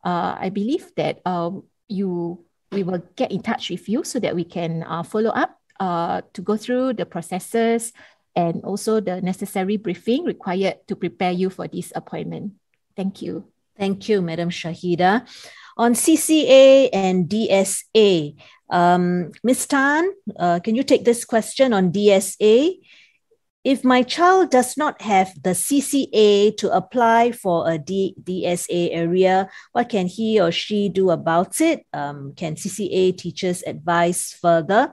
uh, I believe that uh, you we will get in touch with you so that we can uh, follow up uh, to go through the processes and also the necessary briefing required to prepare you for this appointment. Thank you. Thank you, Madam Shahida. On CCA and DSA, um, Ms. Tan, uh, can you take this question on DSA? If my child does not have the CCA to apply for a D- DSA area, what can he or she do about it? Um, can CCA teachers advise further?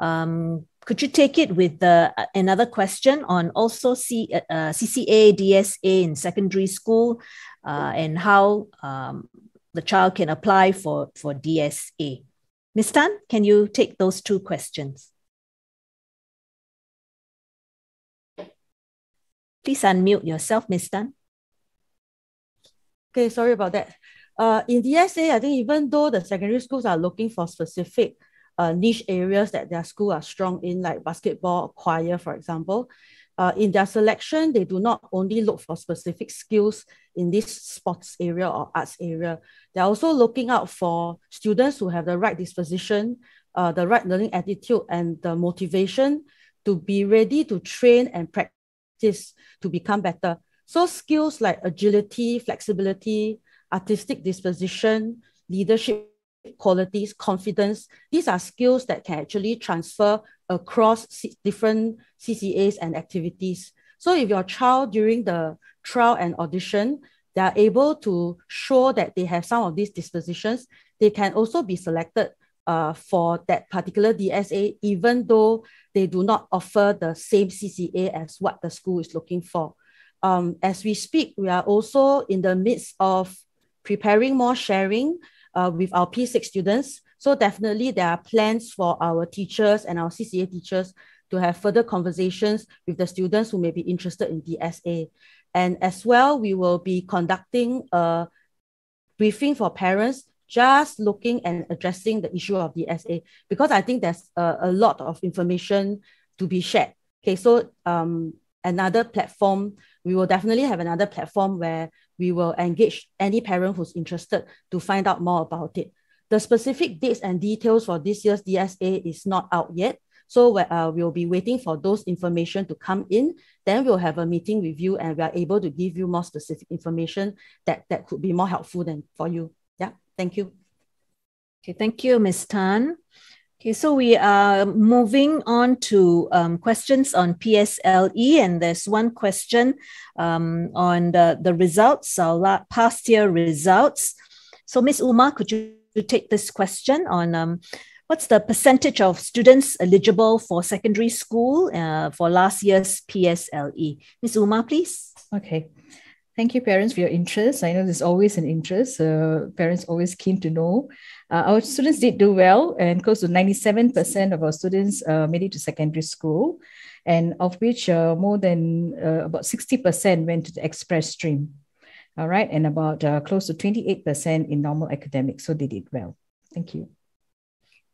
Um, could you take it with the, uh, another question on also C, uh, uh CCA, DSA in secondary school uh, and how um, the child can apply for, for DSA? Ms. Tan, can you take those two questions? Please unmute yourself, Ms. Tan. Okay, sorry about that. Uh, in DSA, I think even though the secondary schools are looking for specific uh, niche areas that their school are strong in, like basketball, choir, for example, uh, in their selection, they do not only look for specific skills in this sports area or arts area. They're also looking out for students who have the right disposition, uh, the right learning attitude, and the motivation to be ready to train and practice practice to become better. So skills like agility, flexibility, artistic disposition, leadership qualities, confidence, these are skills that can actually transfer across different CCAs and activities. So if your child during the trial and audition, they are able to show that they have some of these dispositions, they can also be selected uh, for that particular DSA, even though they do not offer the same CCA as what the school is looking for. Um, as we speak, we are also in the midst of preparing more sharing uh, with our P6 students. So definitely there are plans for our teachers and our CCA teachers to have further conversations with the students who may be interested in DSA. And as well, we will be conducting a briefing for parents just looking and addressing the issue of the SA because I think there's a, a lot of information to be shared. Okay, so um, another platform, we will definitely have another platform where we will engage any parent who's interested to find out more about it. The specific dates and details for this year's DSA is not out yet. So uh, we'll be waiting for those information to come in. Then we'll have a meeting with you and we are able to give you more specific information that, that could be more helpful than for you. Thank you. Okay, thank you, Ms. Tan. Okay, so we are moving on to um, questions on PSLE, and there's one question um, on the, the results, our past year results. So, Ms. Uma, could you take this question on um, What's the percentage of students eligible for secondary school uh, for last year's PSLE? Ms. Uma, please. Okay. Thank you, parents, for your interest. I know there's always an interest. Uh, parents always keen to know. Uh, our students did do well, and close to 97% of our students uh, made it to secondary school, and of which uh, more than uh, about 60% went to the express stream. All right, and about uh, close to 28% in normal academics. So they did well. Thank you.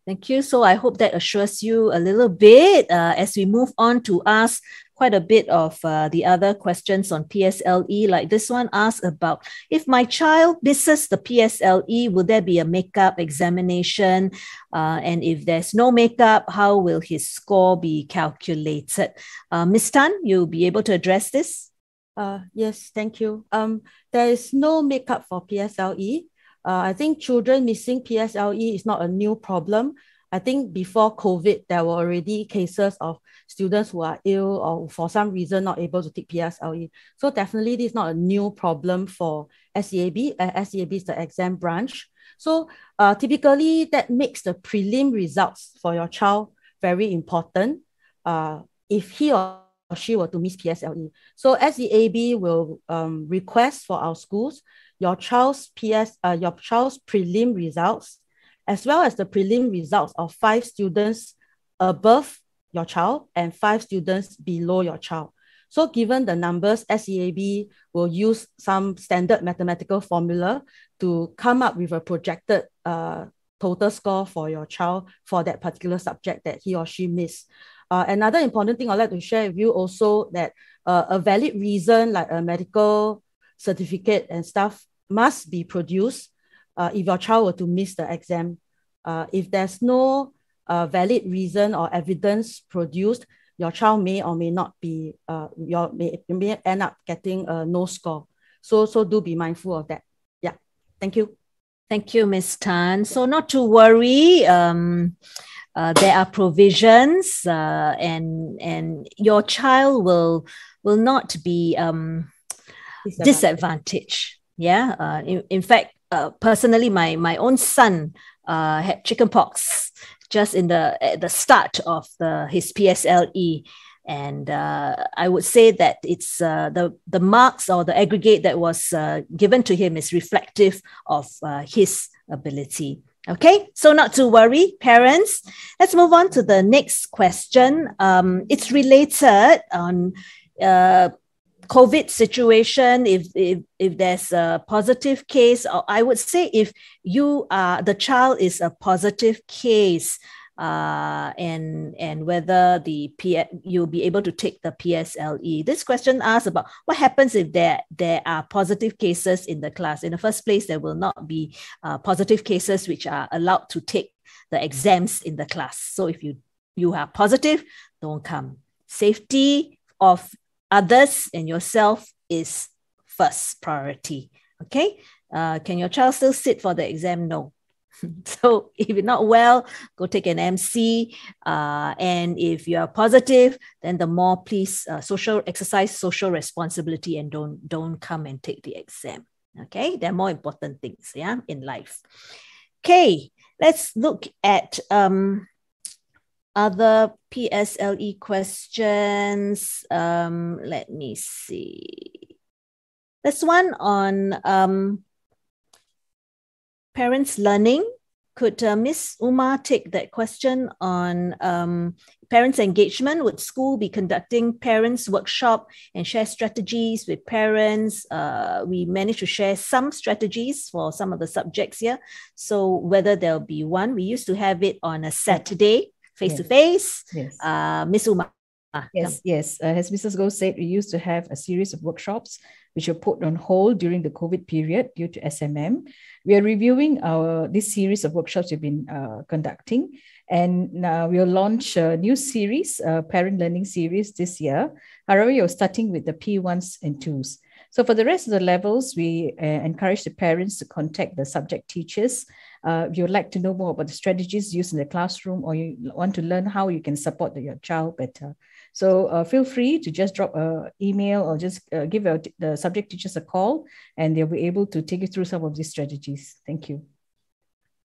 Thank you. So I hope that assures you a little bit uh, as we move on to ask quite a bit of uh, the other questions on PSLE. Like this one asks about if my child misses the PSLE, will there be a makeup examination? Uh, and if there's no makeup, how will his score be calculated? Uh, Ms. Tan, you'll be able to address this? Uh, yes, thank you. Um, there is no makeup for PSLE. Uh, I think children missing PSLE is not a new problem. I think before COVID, there were already cases of students who are ill or for some reason not able to take PSLE. So definitely this is not a new problem for SEAB. Uh, SEAB is the exam branch. So uh, typically that makes the prelim results for your child very important uh, if he or she were to miss PSLE. So SEAB will um, request for our schools your child's PS, uh, your child's prelim results, as well as the prelim results of five students above your child and five students below your child. So given the numbers, SEAB will use some standard mathematical formula to come up with a projected uh, total score for your child for that particular subject that he or she missed. Uh, another important thing I'd like to share with you also that uh, a valid reason like a medical certificate and stuff must be produced uh, if your child were to miss the exam. Uh, if there's no uh, valid reason or evidence produced, your child may or may not be, uh, your may, may end up getting a no score. So, so do be mindful of that. Yeah, thank you. Thank you, Ms. Tan. So not to worry, um, uh, there are provisions uh, and, and your child will, will not be um, disadvantaged yeah. Uh, in, in fact, uh, personally, my my own son uh, had chickenpox just in the at the start of the his PSLE, and uh, I would say that it's uh, the the marks or the aggregate that was uh, given to him is reflective of uh, his ability. Okay, so not to worry, parents. Let's move on to the next question. Um, it's related on uh, COVID situation, if, if, if there's a positive case, or I would say if you are, the child is a positive case, uh, and and whether the P you'll be able to take the PSLE. This question asks about what happens if there there are positive cases in the class. In the first place, there will not be uh, positive cases which are allowed to take the exams in the class. So if you you are positive, don't come. Safety of others and yourself is first priority. Okay. Uh, can your child still sit for the exam? No. so if you're not well, go take an MC. Uh, and if you are positive, then the more please uh, social exercise social responsibility and don't don't come and take the exam. Okay, there are more important things, yeah, in life. Okay, let's look at um other PSLE questions. Um, let me see. This one on um, parents learning. Could uh, Miss Uma take that question on um, parents engagement? Would school be conducting parents workshop and share strategies with parents? Uh, we managed to share some strategies for some of the subjects here. So whether there'll be one, we used to have it on a Saturday face to face. Yes. Uh, Miss Uma. Yes, come. yes. Uh, as Mrs. Goh said, we used to have a series of workshops which were put on hold during the COVID period due to SMM. We are reviewing our this series of workshops we've been uh, conducting, and now we'll launch a new series, a parent learning series this year. However, you're starting with the P1s and 2s. So for the rest of the levels, we uh, encourage the parents to contact the subject teachers uh, if you'd like to know more about the strategies used in the classroom or you want to learn how you can support your child better. So uh, feel free to just drop an email or just uh, give the subject teachers a call and they'll be able to take you through some of these strategies. Thank you.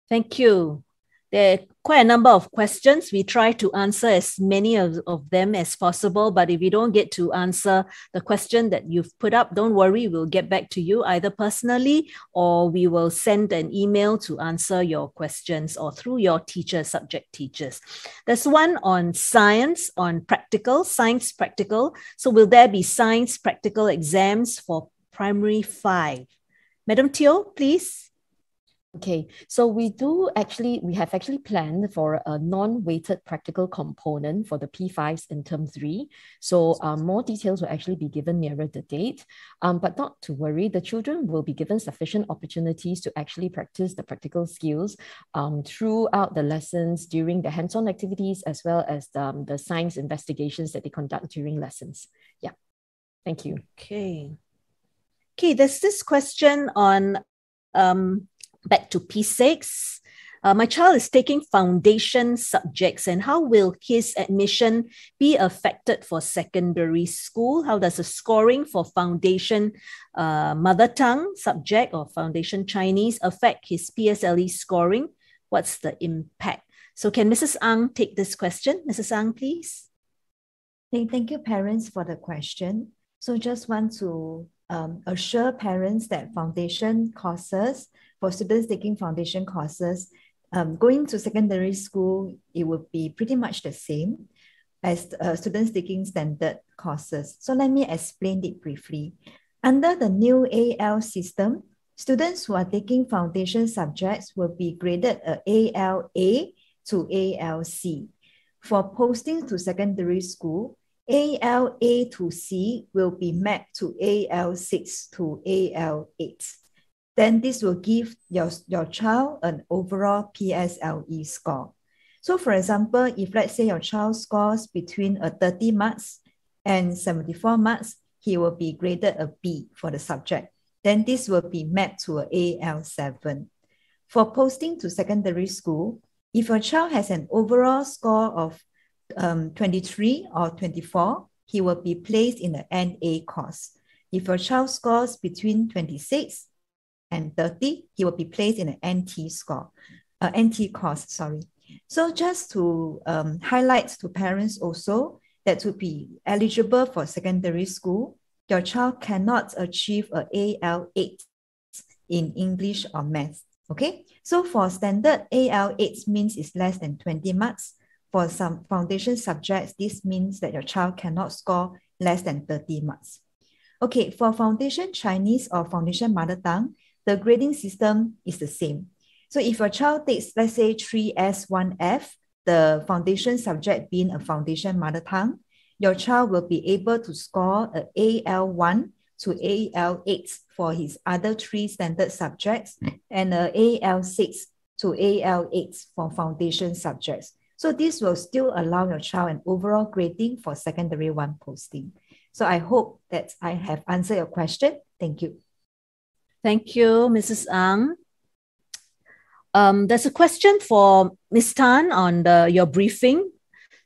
Thank you. are quite a number of questions. We try to answer as many of, of them as possible, but if you don't get to answer the question that you've put up, don't worry, we'll get back to you either personally or we will send an email to answer your questions or through your teacher, subject teachers. There's one on science, on practical, science practical. So will there be science practical exams for primary five? Madam Teo, please. Okay, so we do actually, we have actually planned for a non-weighted practical component for the P5s in term three. So um, more details will actually be given nearer the date, um, but not to worry, the children will be given sufficient opportunities to actually practice the practical skills um, throughout the lessons during the hands-on activities, as well as the, um, the science investigations that they conduct during lessons. Yeah, thank you. Okay. Okay, there's this question on um, back to P6. Uh, my child is taking foundation subjects, and how will his admission be affected for secondary school? How does the scoring for foundation uh, mother tongue subject or foundation Chinese affect his PSLE scoring? What's the impact? So, can Mrs. Ang take this question? Mrs. Ang, please. Thank you, parents, for the question. So, just want to um, assure parents that foundation courses for students taking foundation courses, um, going to secondary school, it would be pretty much the same as uh, students taking standard courses. So let me explain it briefly. Under the new AL system, students who are taking foundation subjects will be graded a ALA to ALC. For posting to secondary school, ALA to C will be mapped to AL6 to AL8 then this will give your, your child an overall PSLE score. So for example, if let's say your child scores between a 30 marks and 74 marks, he will be graded a B for the subject. Then this will be mapped to a AL7. For posting to secondary school, if your child has an overall score of um, 23 or 24, he will be placed in the NA course. If your child scores between 26 and 30, he will be placed in an NT score, uh, NT course, sorry. So just to um, highlight to parents also that to be eligible for secondary school, your child cannot achieve a AL8 in English or math. Okay, so for standard AL8 means it's less than 20 marks. For some foundation subjects, this means that your child cannot score less than 30 marks. Okay, for foundation Chinese or foundation mother tongue, the grading system is the same. So if your child takes, let's say, 3S1F, the foundation subject being a foundation mother tongue, your child will be able to score a AL1 to AL8 for his other three standard subjects and a AL6 to AL8 for foundation subjects. So this will still allow your child an overall grading for secondary one posting. So I hope that I have answered your question. Thank you. Thank you, Mrs. Ang. Um, there's a question for Ms. Tan on the, your briefing.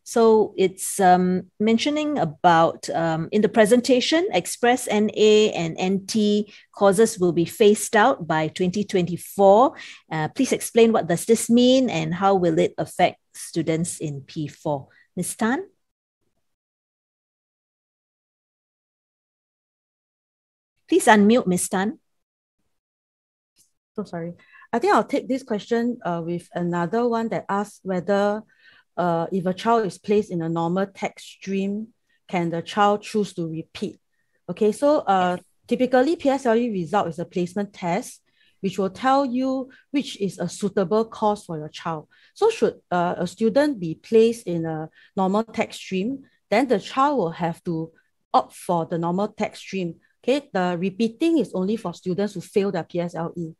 So it's um, mentioning about um, in the presentation, Express NA and NT courses will be phased out by 2024. Uh, please explain what does this mean and how will it affect students in P4? Ms. Tan? Please unmute, Ms. Tan so sorry. I think I'll take this question uh, with another one that asks whether uh, if a child is placed in a normal tech stream, can the child choose to repeat? Okay, so uh, typically PSLE result is a placement test, which will tell you which is a suitable course for your child. So should uh, a student be placed in a normal tech stream, then the child will have to opt for the normal tech stream. Okay, the repeating is only for students who fail their PSLE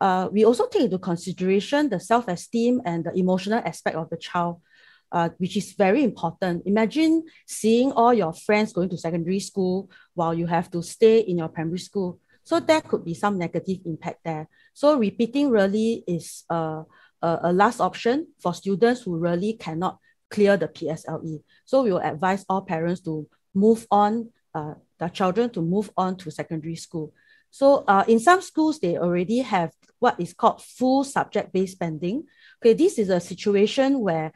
uh, we also take into consideration the self-esteem and the emotional aspect of the child, uh, which is very important. Imagine seeing all your friends going to secondary school while you have to stay in your primary school. So there could be some negative impact there. So repeating really is a, a, a last option for students who really cannot clear the PSLE. So we will advise all parents to move on, uh, their children to move on to secondary school. So uh, in some schools, they already have what is called full subject-based banding. Okay, this is a situation where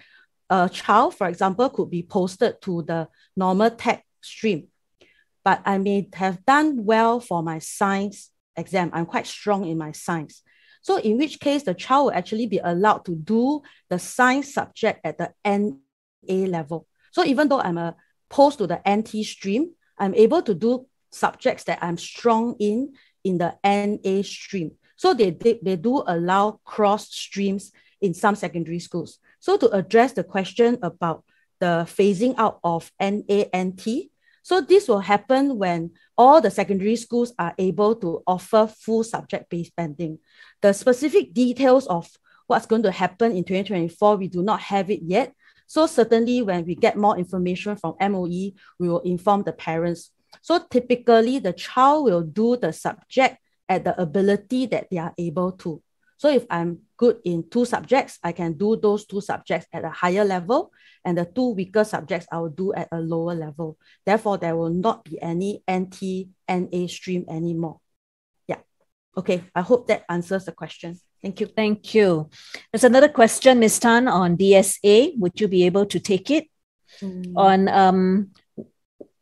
a child, for example, could be posted to the normal tech stream, but I may have done well for my science exam. I'm quite strong in my science. So in which case the child will actually be allowed to do the science subject at the NA level. So even though I'm a post to the NT stream, I'm able to do subjects that I'm strong in in the NA stream. So they, they, they do allow cross streams in some secondary schools. So to address the question about the phasing out of NANT, so this will happen when all the secondary schools are able to offer full subject-based banding. The specific details of what's going to happen in 2024, we do not have it yet. So certainly when we get more information from MOE, we will inform the parents. So typically the child will do the subject at the ability that they are able to. So if I'm good in two subjects, I can do those two subjects at a higher level, and the two weaker subjects I will do at a lower level. Therefore, there will not be any NT NA stream anymore. Yeah. Okay. I hope that answers the question. Thank you. Thank you. There's another question, Ms. Tan, on DSA. Would you be able to take it? Mm. On um,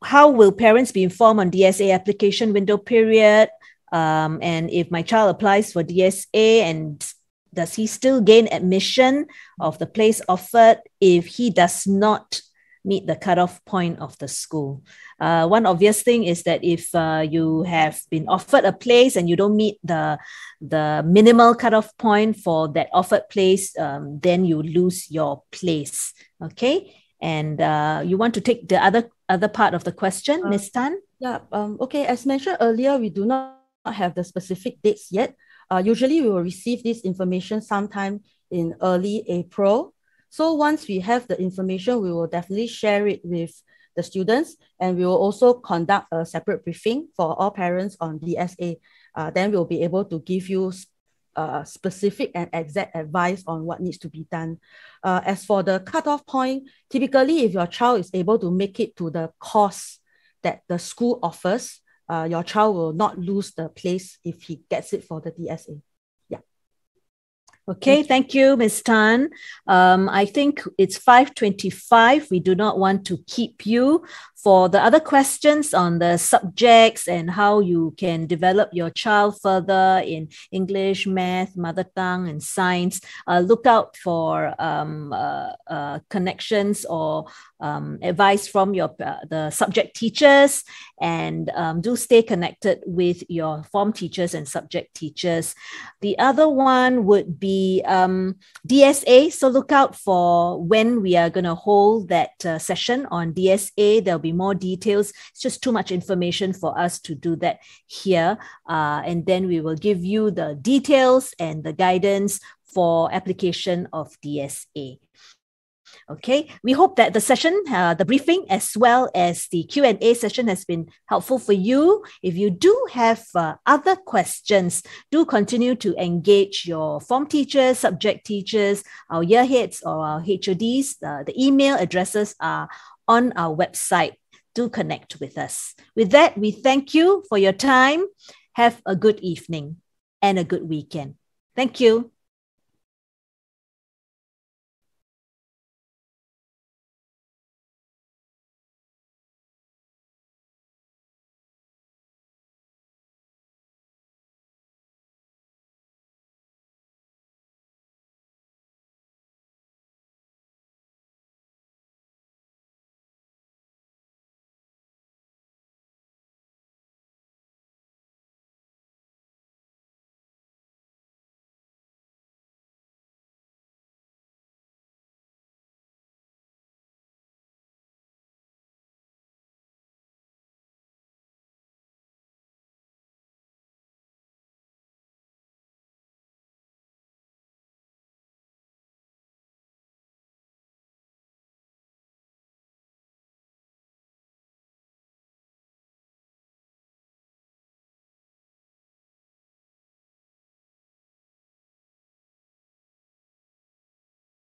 how will parents be informed on DSA application window period? Um, and if my child applies for DSA and does he still gain admission of the place offered if he does not meet the cutoff point of the school? Uh, one obvious thing is that if uh, you have been offered a place and you don't meet the the minimal cutoff point for that offered place, um, then you lose your place. Okay, and uh, you want to take the other other part of the question, uh, Ms. Tan? Yeah. Um, okay. As mentioned earlier, we do not have the specific dates yet. Uh, usually we will receive this information sometime in early April. So once we have the information, we will definitely share it with the students and we will also conduct a separate briefing for all parents on DSA. Uh, then we'll be able to give you uh, specific and exact advice on what needs to be done. Uh, as for the cutoff point, typically if your child is able to make it to the course that the school offers, uh, your child will not lose the place if he gets it for the DSA. Okay, thank you, Ms. Tan. Um, I think it's 5.25. We do not want to keep you. For the other questions on the subjects and how you can develop your child further in English, math, mother tongue, and science, uh, look out for um, uh, uh, connections or um, advice from your uh, the subject teachers, and um, do stay connected with your form teachers and subject teachers. The other one would be um, DSA. So look out for when we are going to hold that uh, session on DSA. There'll be more details. It's just too much information for us to do that here. Uh, and then we will give you the details and the guidance for application of DSA. Okay, we hope that the session, uh, the briefing, as well as the Q&A session has been helpful for you. If you do have uh, other questions, do continue to engage your form teachers, subject teachers, our year heads or our HODs. Uh, the email addresses are on our website do connect with us. With that, we thank you for your time. Have a good evening and a good weekend. Thank you.